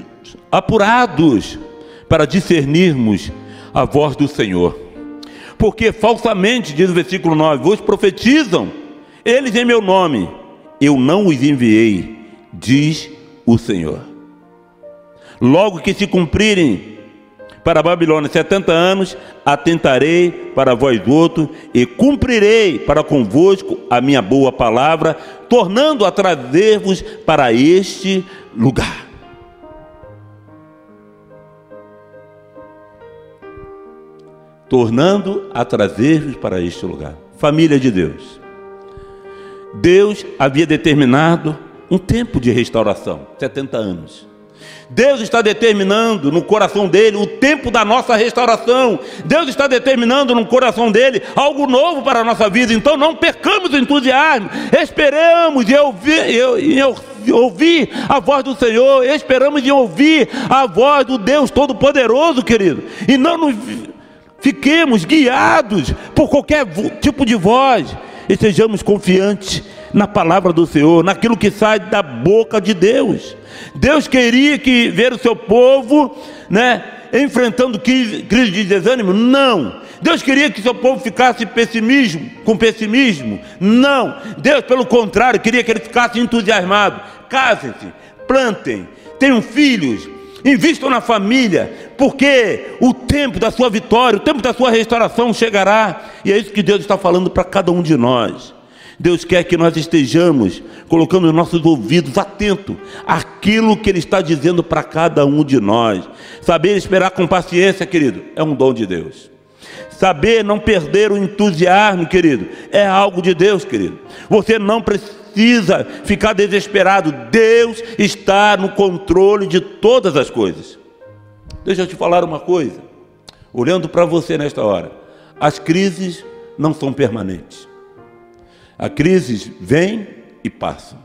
apurados, para discernirmos a voz do Senhor. Porque falsamente, diz o versículo 9, vos profetizam, eles em meu nome eu não os enviei, diz o Senhor. Logo que se cumprirem para a Babilônia 70 anos, atentarei para vós outros e cumprirei para convosco a minha boa palavra, tornando a trazer-vos para este lugar. Tornando a trazer-vos para este lugar. Família de Deus. Deus havia determinado um tempo de restauração, 70 anos. Deus está determinando no coração dele o tempo da nossa restauração. Deus está determinando no coração dele algo novo para a nossa vida. Então não percamos o entusiasmo. Esperamos em ouvir, ouvir a voz do Senhor. Esperamos em ouvir a voz do Deus Todo-Poderoso, querido. E não nos fiquemos guiados por qualquer tipo de voz. E sejamos confiantes na palavra do Senhor, naquilo que sai da boca de Deus. Deus queria que ver o seu povo, né, enfrentando crise de desânimo? Não. Deus queria que seu povo ficasse pessimismo, com pessimismo? Não. Deus, pelo contrário, queria que ele ficasse entusiasmado. Casem-se, plantem, tenham filhos, invistam na família, porque o tempo da sua vitória, o tempo da sua restauração chegará. E é isso que Deus está falando para cada um de nós. Deus quer que nós estejamos colocando os nossos ouvidos atentos àquilo que Ele está dizendo para cada um de nós. Saber esperar com paciência, querido, é um dom de Deus. Saber não perder o entusiasmo, querido, é algo de Deus, querido. Você não precisa ficar desesperado. Deus está no controle de todas as coisas. Deixa eu te falar uma coisa. Olhando para você nesta hora, as crises não são permanentes. A crise vem e passa.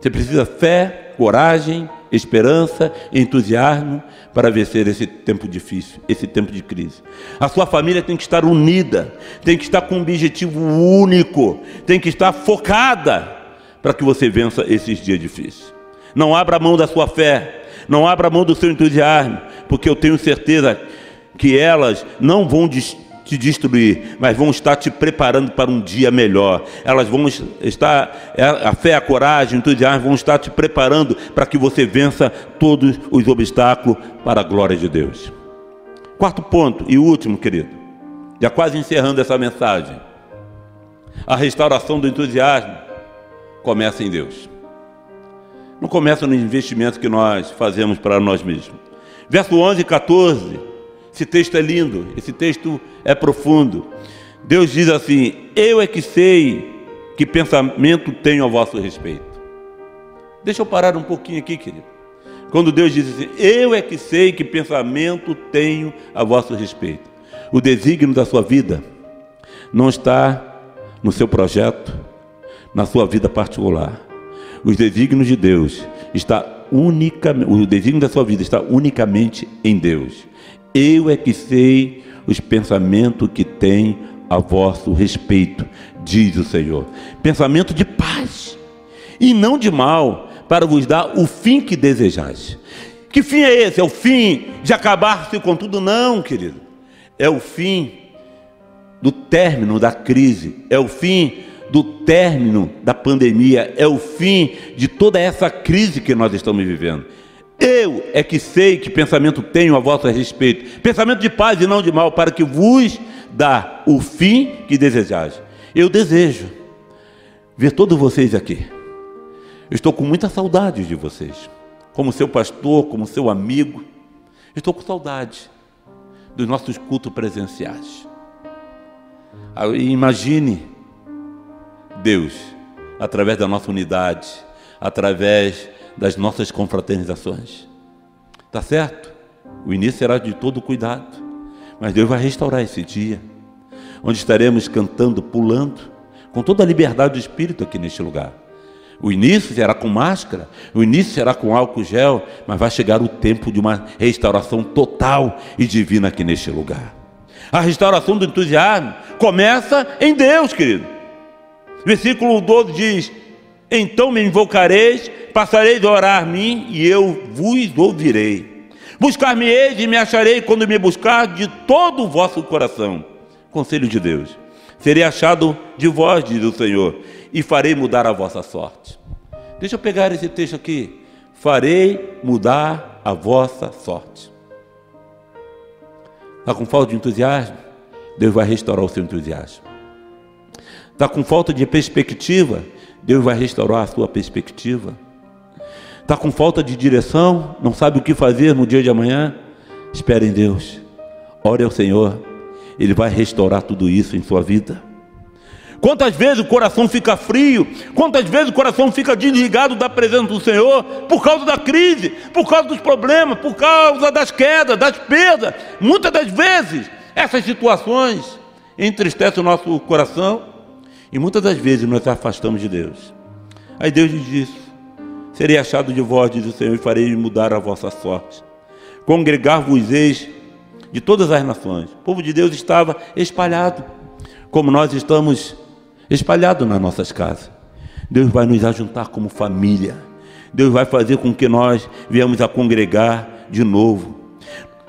Você precisa fé, coragem, esperança, entusiasmo para vencer esse tempo difícil, esse tempo de crise. A sua família tem que estar unida, tem que estar com um objetivo único, tem que estar focada para que você vença esses dias difíceis. Não abra mão da sua fé, não abra mão do seu entusiasmo, porque eu tenho certeza que elas não vão te destruir, mas vão estar te preparando para um dia melhor. Elas vão estar, é, a fé, a coragem, o entusiasmo vão estar te preparando para que você vença todos os obstáculos para a glória de Deus. Quarto ponto e último, querido, já quase encerrando essa mensagem. A restauração do entusiasmo começa em Deus. Não começa no investimento que nós fazemos para nós mesmos. Verso 11 e 14 esse texto é lindo, esse texto é profundo. Deus diz assim: Eu é que sei que pensamento tenho a vosso respeito. Deixa eu parar um pouquinho aqui, querido. Quando Deus diz assim: Eu é que sei que pensamento tenho a vosso respeito. O desígnio da sua vida não está no seu projeto, na sua vida particular. Os desígnios de Deus está unicamente, o desígnio da sua vida está unicamente em Deus. Eu é que sei os pensamentos que tem a vosso respeito, diz o Senhor. Pensamento de paz e não de mal, para vos dar o fim que desejais. Que fim é esse? É o fim de acabar-se com tudo? Não, querido. É o fim do término da crise, é o fim do término da pandemia, é o fim de toda essa crise que nós estamos vivendo. Eu é que sei que pensamento tenho a vosso respeito, pensamento de paz e não de mal, para que vos dá o fim que desejais. Eu desejo ver todos vocês aqui. Estou com muita saudade de vocês, como seu pastor, como seu amigo. Estou com saudade dos nossos cultos presenciais. Imagine Deus, através da nossa unidade, através das nossas confraternizações. Tá certo? O início será de todo cuidado, mas Deus vai restaurar esse dia, onde estaremos cantando, pulando, com toda a liberdade do espírito aqui neste lugar. O início será com máscara, o início será com álcool gel, mas vai chegar o tempo de uma restauração total e divina aqui neste lugar. A restauração do entusiasmo começa em Deus, querido. Versículo 12 diz: Então me invocareis passareis a orar a mim e eu vos ouvirei. Buscar-me-eis e me acharei quando me buscar de todo o vosso coração. Conselho de Deus. Serei achado de vós, diz o Senhor, e farei mudar a vossa sorte. Deixa eu pegar esse texto aqui. Farei mudar a vossa sorte. Está com falta de entusiasmo? Deus vai restaurar o seu entusiasmo. Está com falta de perspectiva? Deus vai restaurar a sua perspectiva. Está com falta de direção? Não sabe o que fazer no dia de amanhã? Espere em Deus. Ore ao Senhor. Ele vai restaurar tudo isso em sua vida. Quantas vezes o coração fica frio, quantas vezes o coração fica desligado da presença do Senhor por causa da crise, por causa dos problemas, por causa das quedas, das perdas. Muitas das vezes essas situações entristecem o nosso coração e muitas das vezes nós afastamos de Deus. Aí Deus diz isso: serei achado de vós, diz o Senhor, e farei mudar a vossa sorte. Congregar-vos-eis de todas as nações. O povo de Deus estava espalhado, como nós estamos espalhado nas nossas casas. Deus vai nos ajuntar como família. Deus vai fazer com que nós viemos a congregar de novo.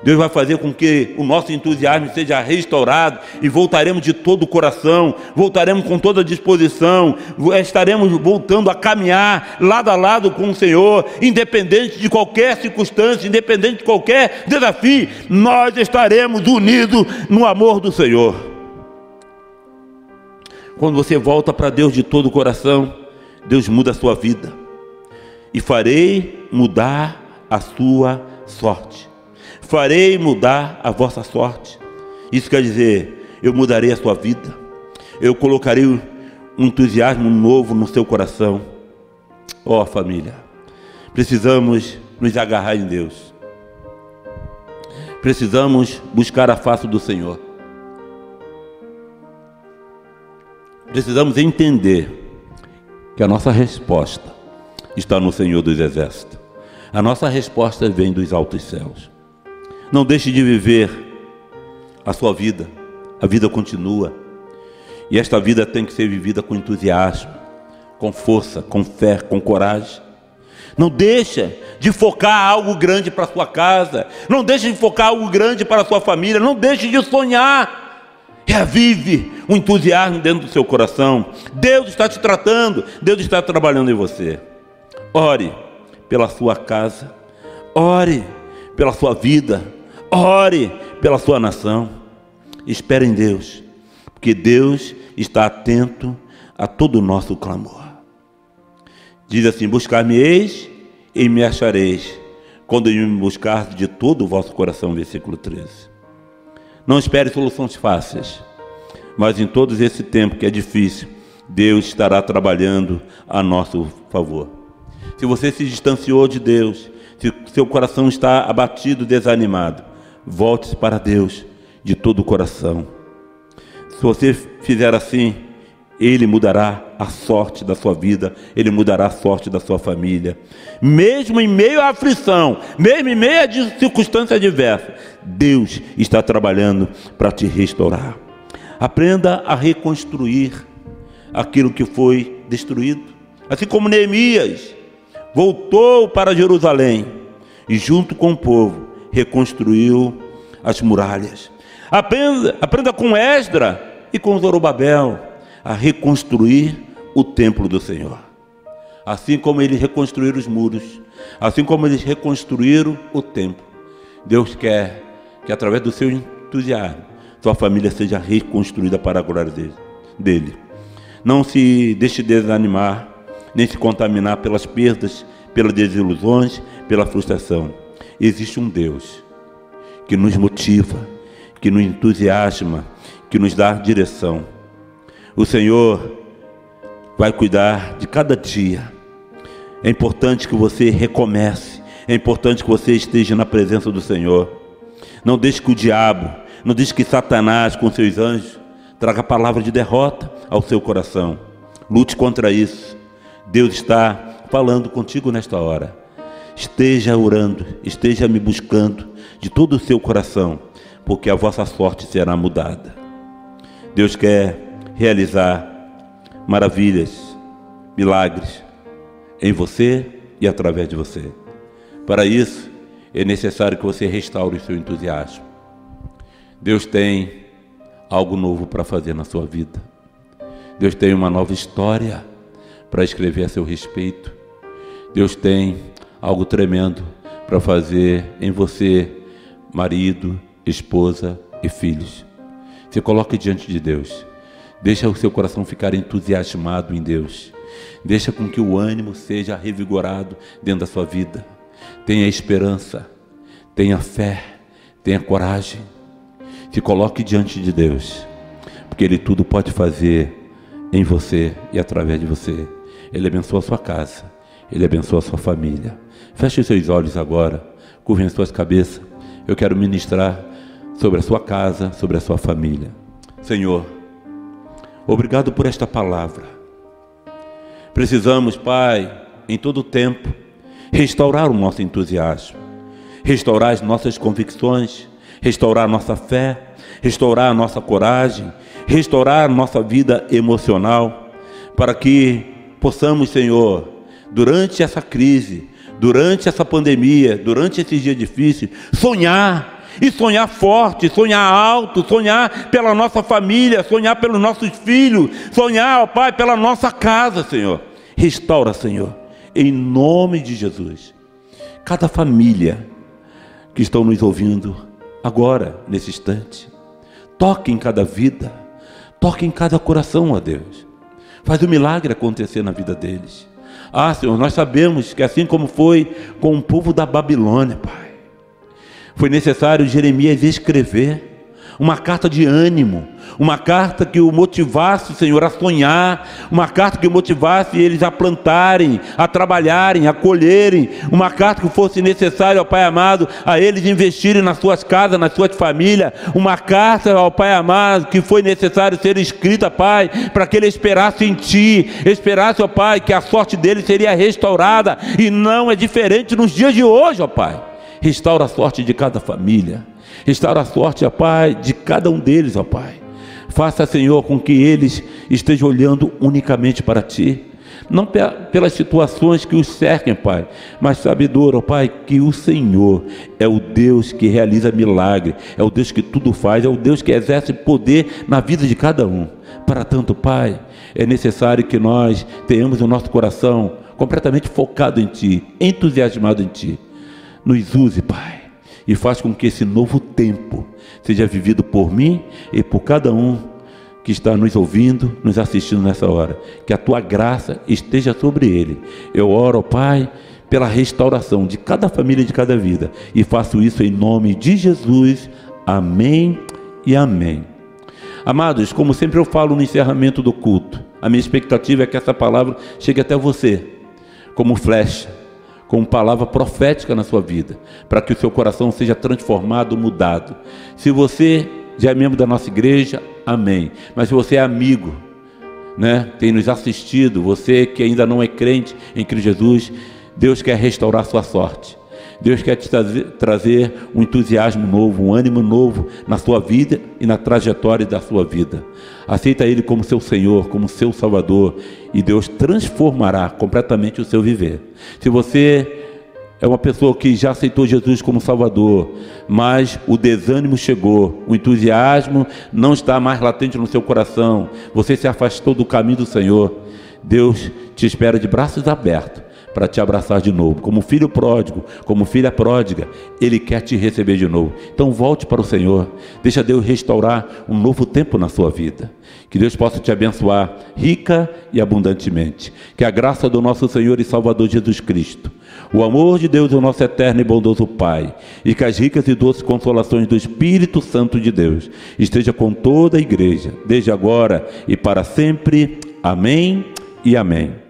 Deus vai fazer com que o nosso entusiasmo seja restaurado e voltaremos de todo o coração, voltaremos com toda a disposição, estaremos voltando a caminhar lado a lado com o Senhor, independente de qualquer circunstância, independente de qualquer desafio, nós estaremos unidos no amor do Senhor. Quando você volta para Deus de todo o coração, Deus muda a sua vida. E farei mudar a sua sorte. Farei mudar a vossa sorte. Isso quer dizer, eu mudarei a sua vida. Eu colocarei um entusiasmo novo no seu coração. Ó oh, família, precisamos nos agarrar em Deus. Precisamos buscar a face do Senhor. precisamos entender que a nossa resposta está no Senhor dos Exércitos. A nossa resposta vem dos altos céus. Não deixe de viver a sua vida. A vida continua. E esta vida tem que ser vivida com entusiasmo, com força, com fé, com coragem. Não deixa de focar algo grande para sua casa. Não deixe de focar algo grande para sua família. Não deixe de sonhar. Revive o entusiasmo dentro do seu coração. Deus está te tratando, Deus está trabalhando em você. Ore pela sua casa, ore pela sua vida, ore pela sua nação. Espere em Deus, porque Deus está atento a todo o nosso clamor. Diz assim: Buscar-me-eis e me achareis, quando me buscar de todo o vosso coração. Versículo 13. Não espere soluções fáceis, mas em todo esse tempo que é difícil, Deus estará trabalhando a nosso favor. Se você se distanciou de Deus, se seu coração está abatido, desanimado, volte-se para Deus de todo o coração. Se você fizer assim, ele mudará a sorte da sua vida, Ele mudará a sorte da sua família. Mesmo em meio à aflição, mesmo em meio a circunstâncias adversas, Deus está trabalhando para te restaurar. Aprenda a reconstruir aquilo que foi destruído. Assim como Neemias voltou para Jerusalém e, junto com o povo, reconstruiu as muralhas. Aprenda, aprenda com Esdra e com Zorobabel a reconstruir o templo do Senhor. Assim como eles reconstruíram os muros, assim como eles reconstruíram o templo, Deus quer que através do seu entusiasmo, sua família seja reconstruída para a glória dele. Não se deixe desanimar, nem se contaminar pelas perdas, pelas desilusões, pela frustração. Existe um Deus que nos motiva, que nos entusiasma, que nos dá direção. O Senhor vai cuidar de cada dia. É importante que você recomece. É importante que você esteja na presença do Senhor. Não deixe que o diabo, não deixe que Satanás com seus anjos traga palavra de derrota ao seu coração. Lute contra isso. Deus está falando contigo nesta hora. Esteja orando, esteja me buscando de todo o seu coração, porque a vossa sorte será mudada. Deus quer realizar maravilhas, milagres em você e através de você. Para isso, é necessário que você restaure o seu entusiasmo. Deus tem algo novo para fazer na sua vida. Deus tem uma nova história para escrever a seu respeito. Deus tem algo tremendo para fazer em você, marido, esposa e filhos. Se coloque diante de Deus. Deixa o seu coração ficar entusiasmado em Deus. Deixa com que o ânimo seja revigorado dentro da sua vida. Tenha esperança, tenha fé, tenha coragem. Se coloque diante de Deus, porque Ele tudo pode fazer em você e através de você. Ele abençoa a sua casa, Ele abençoa a sua família. Feche seus olhos agora, curvem as suas cabeças. Eu quero ministrar sobre a sua casa, sobre a sua família. Senhor, obrigado por esta palavra. Precisamos, Pai, em todo o tempo, restaurar o nosso entusiasmo, restaurar as nossas convicções, restaurar nossa fé, restaurar nossa coragem, restaurar nossa vida emocional, para que possamos, Senhor, durante essa crise, durante essa pandemia, durante esses dias difíceis, sonhar e sonhar forte, sonhar alto, sonhar pela nossa família, sonhar pelos nossos filhos, sonhar, ó Pai, pela nossa casa, Senhor. Restaura, Senhor, em nome de Jesus. Cada família que estão nos ouvindo agora, nesse instante, toque em cada vida, toque em cada coração, ó Deus. Faz o um milagre acontecer na vida deles. Ah, Senhor, nós sabemos que assim como foi com o povo da Babilônia, Pai foi necessário Jeremias escrever uma carta de ânimo, uma carta que o motivasse, Senhor, a sonhar, uma carta que o motivasse eles a plantarem, a trabalharem, a colherem, uma carta que fosse necessário, ao Pai amado, a eles investirem nas suas casas, nas suas famílias, uma carta, ao Pai amado, que foi necessário ser escrita, Pai, para que ele esperasse em Ti, esperasse, ó Pai, que a sorte dele seria restaurada, e não é diferente nos dias de hoje, ó Pai. Restaura a sorte de cada família. Restaura a sorte, ó Pai, de cada um deles, ó Pai. Faça, Senhor, com que eles estejam olhando unicamente para Ti. Não pelas situações que os cerquem, Pai, mas sabedor, ó Pai, que o Senhor é o Deus que realiza milagre, é o Deus que tudo faz, é o Deus que exerce poder na vida de cada um. Para tanto, Pai, é necessário que nós tenhamos o nosso coração completamente focado em Ti, entusiasmado em Ti nos use, Pai, e faz com que esse novo tempo seja vivido por mim e por cada um que está nos ouvindo, nos assistindo nessa hora. Que a tua graça esteja sobre ele. Eu oro, Pai, pela restauração de cada família e de cada vida, e faço isso em nome de Jesus. Amém e amém. Amados, como sempre eu falo no encerramento do culto, a minha expectativa é que essa palavra chegue até você como flecha com palavra profética na sua vida, para que o seu coração seja transformado, mudado. Se você já é membro da nossa igreja, amém. Mas se você é amigo, né, tem nos assistido, você que ainda não é crente em Cristo Jesus, Deus quer restaurar sua sorte. Deus quer te trazer, um entusiasmo novo, um ânimo novo na sua vida e na trajetória da sua vida. Aceita Ele como seu Senhor, como seu Salvador, e Deus transformará completamente o seu viver. Se você é uma pessoa que já aceitou Jesus como Salvador, mas o desânimo chegou, o entusiasmo não está mais latente no seu coração, você se afastou do caminho do Senhor, Deus te espera de braços abertos para te abraçar de novo. Como filho pródigo, como filha pródiga, Ele quer te receber de novo. Então volte para o Senhor. Deixa Deus restaurar um novo tempo na sua vida. Que Deus possa te abençoar rica e abundantemente. Que a graça do nosso Senhor e Salvador Jesus Cristo, o amor de Deus, o nosso eterno e bondoso Pai, e que as ricas e doces consolações do Espírito Santo de Deus esteja com toda a igreja, desde agora e para sempre. Amém e amém.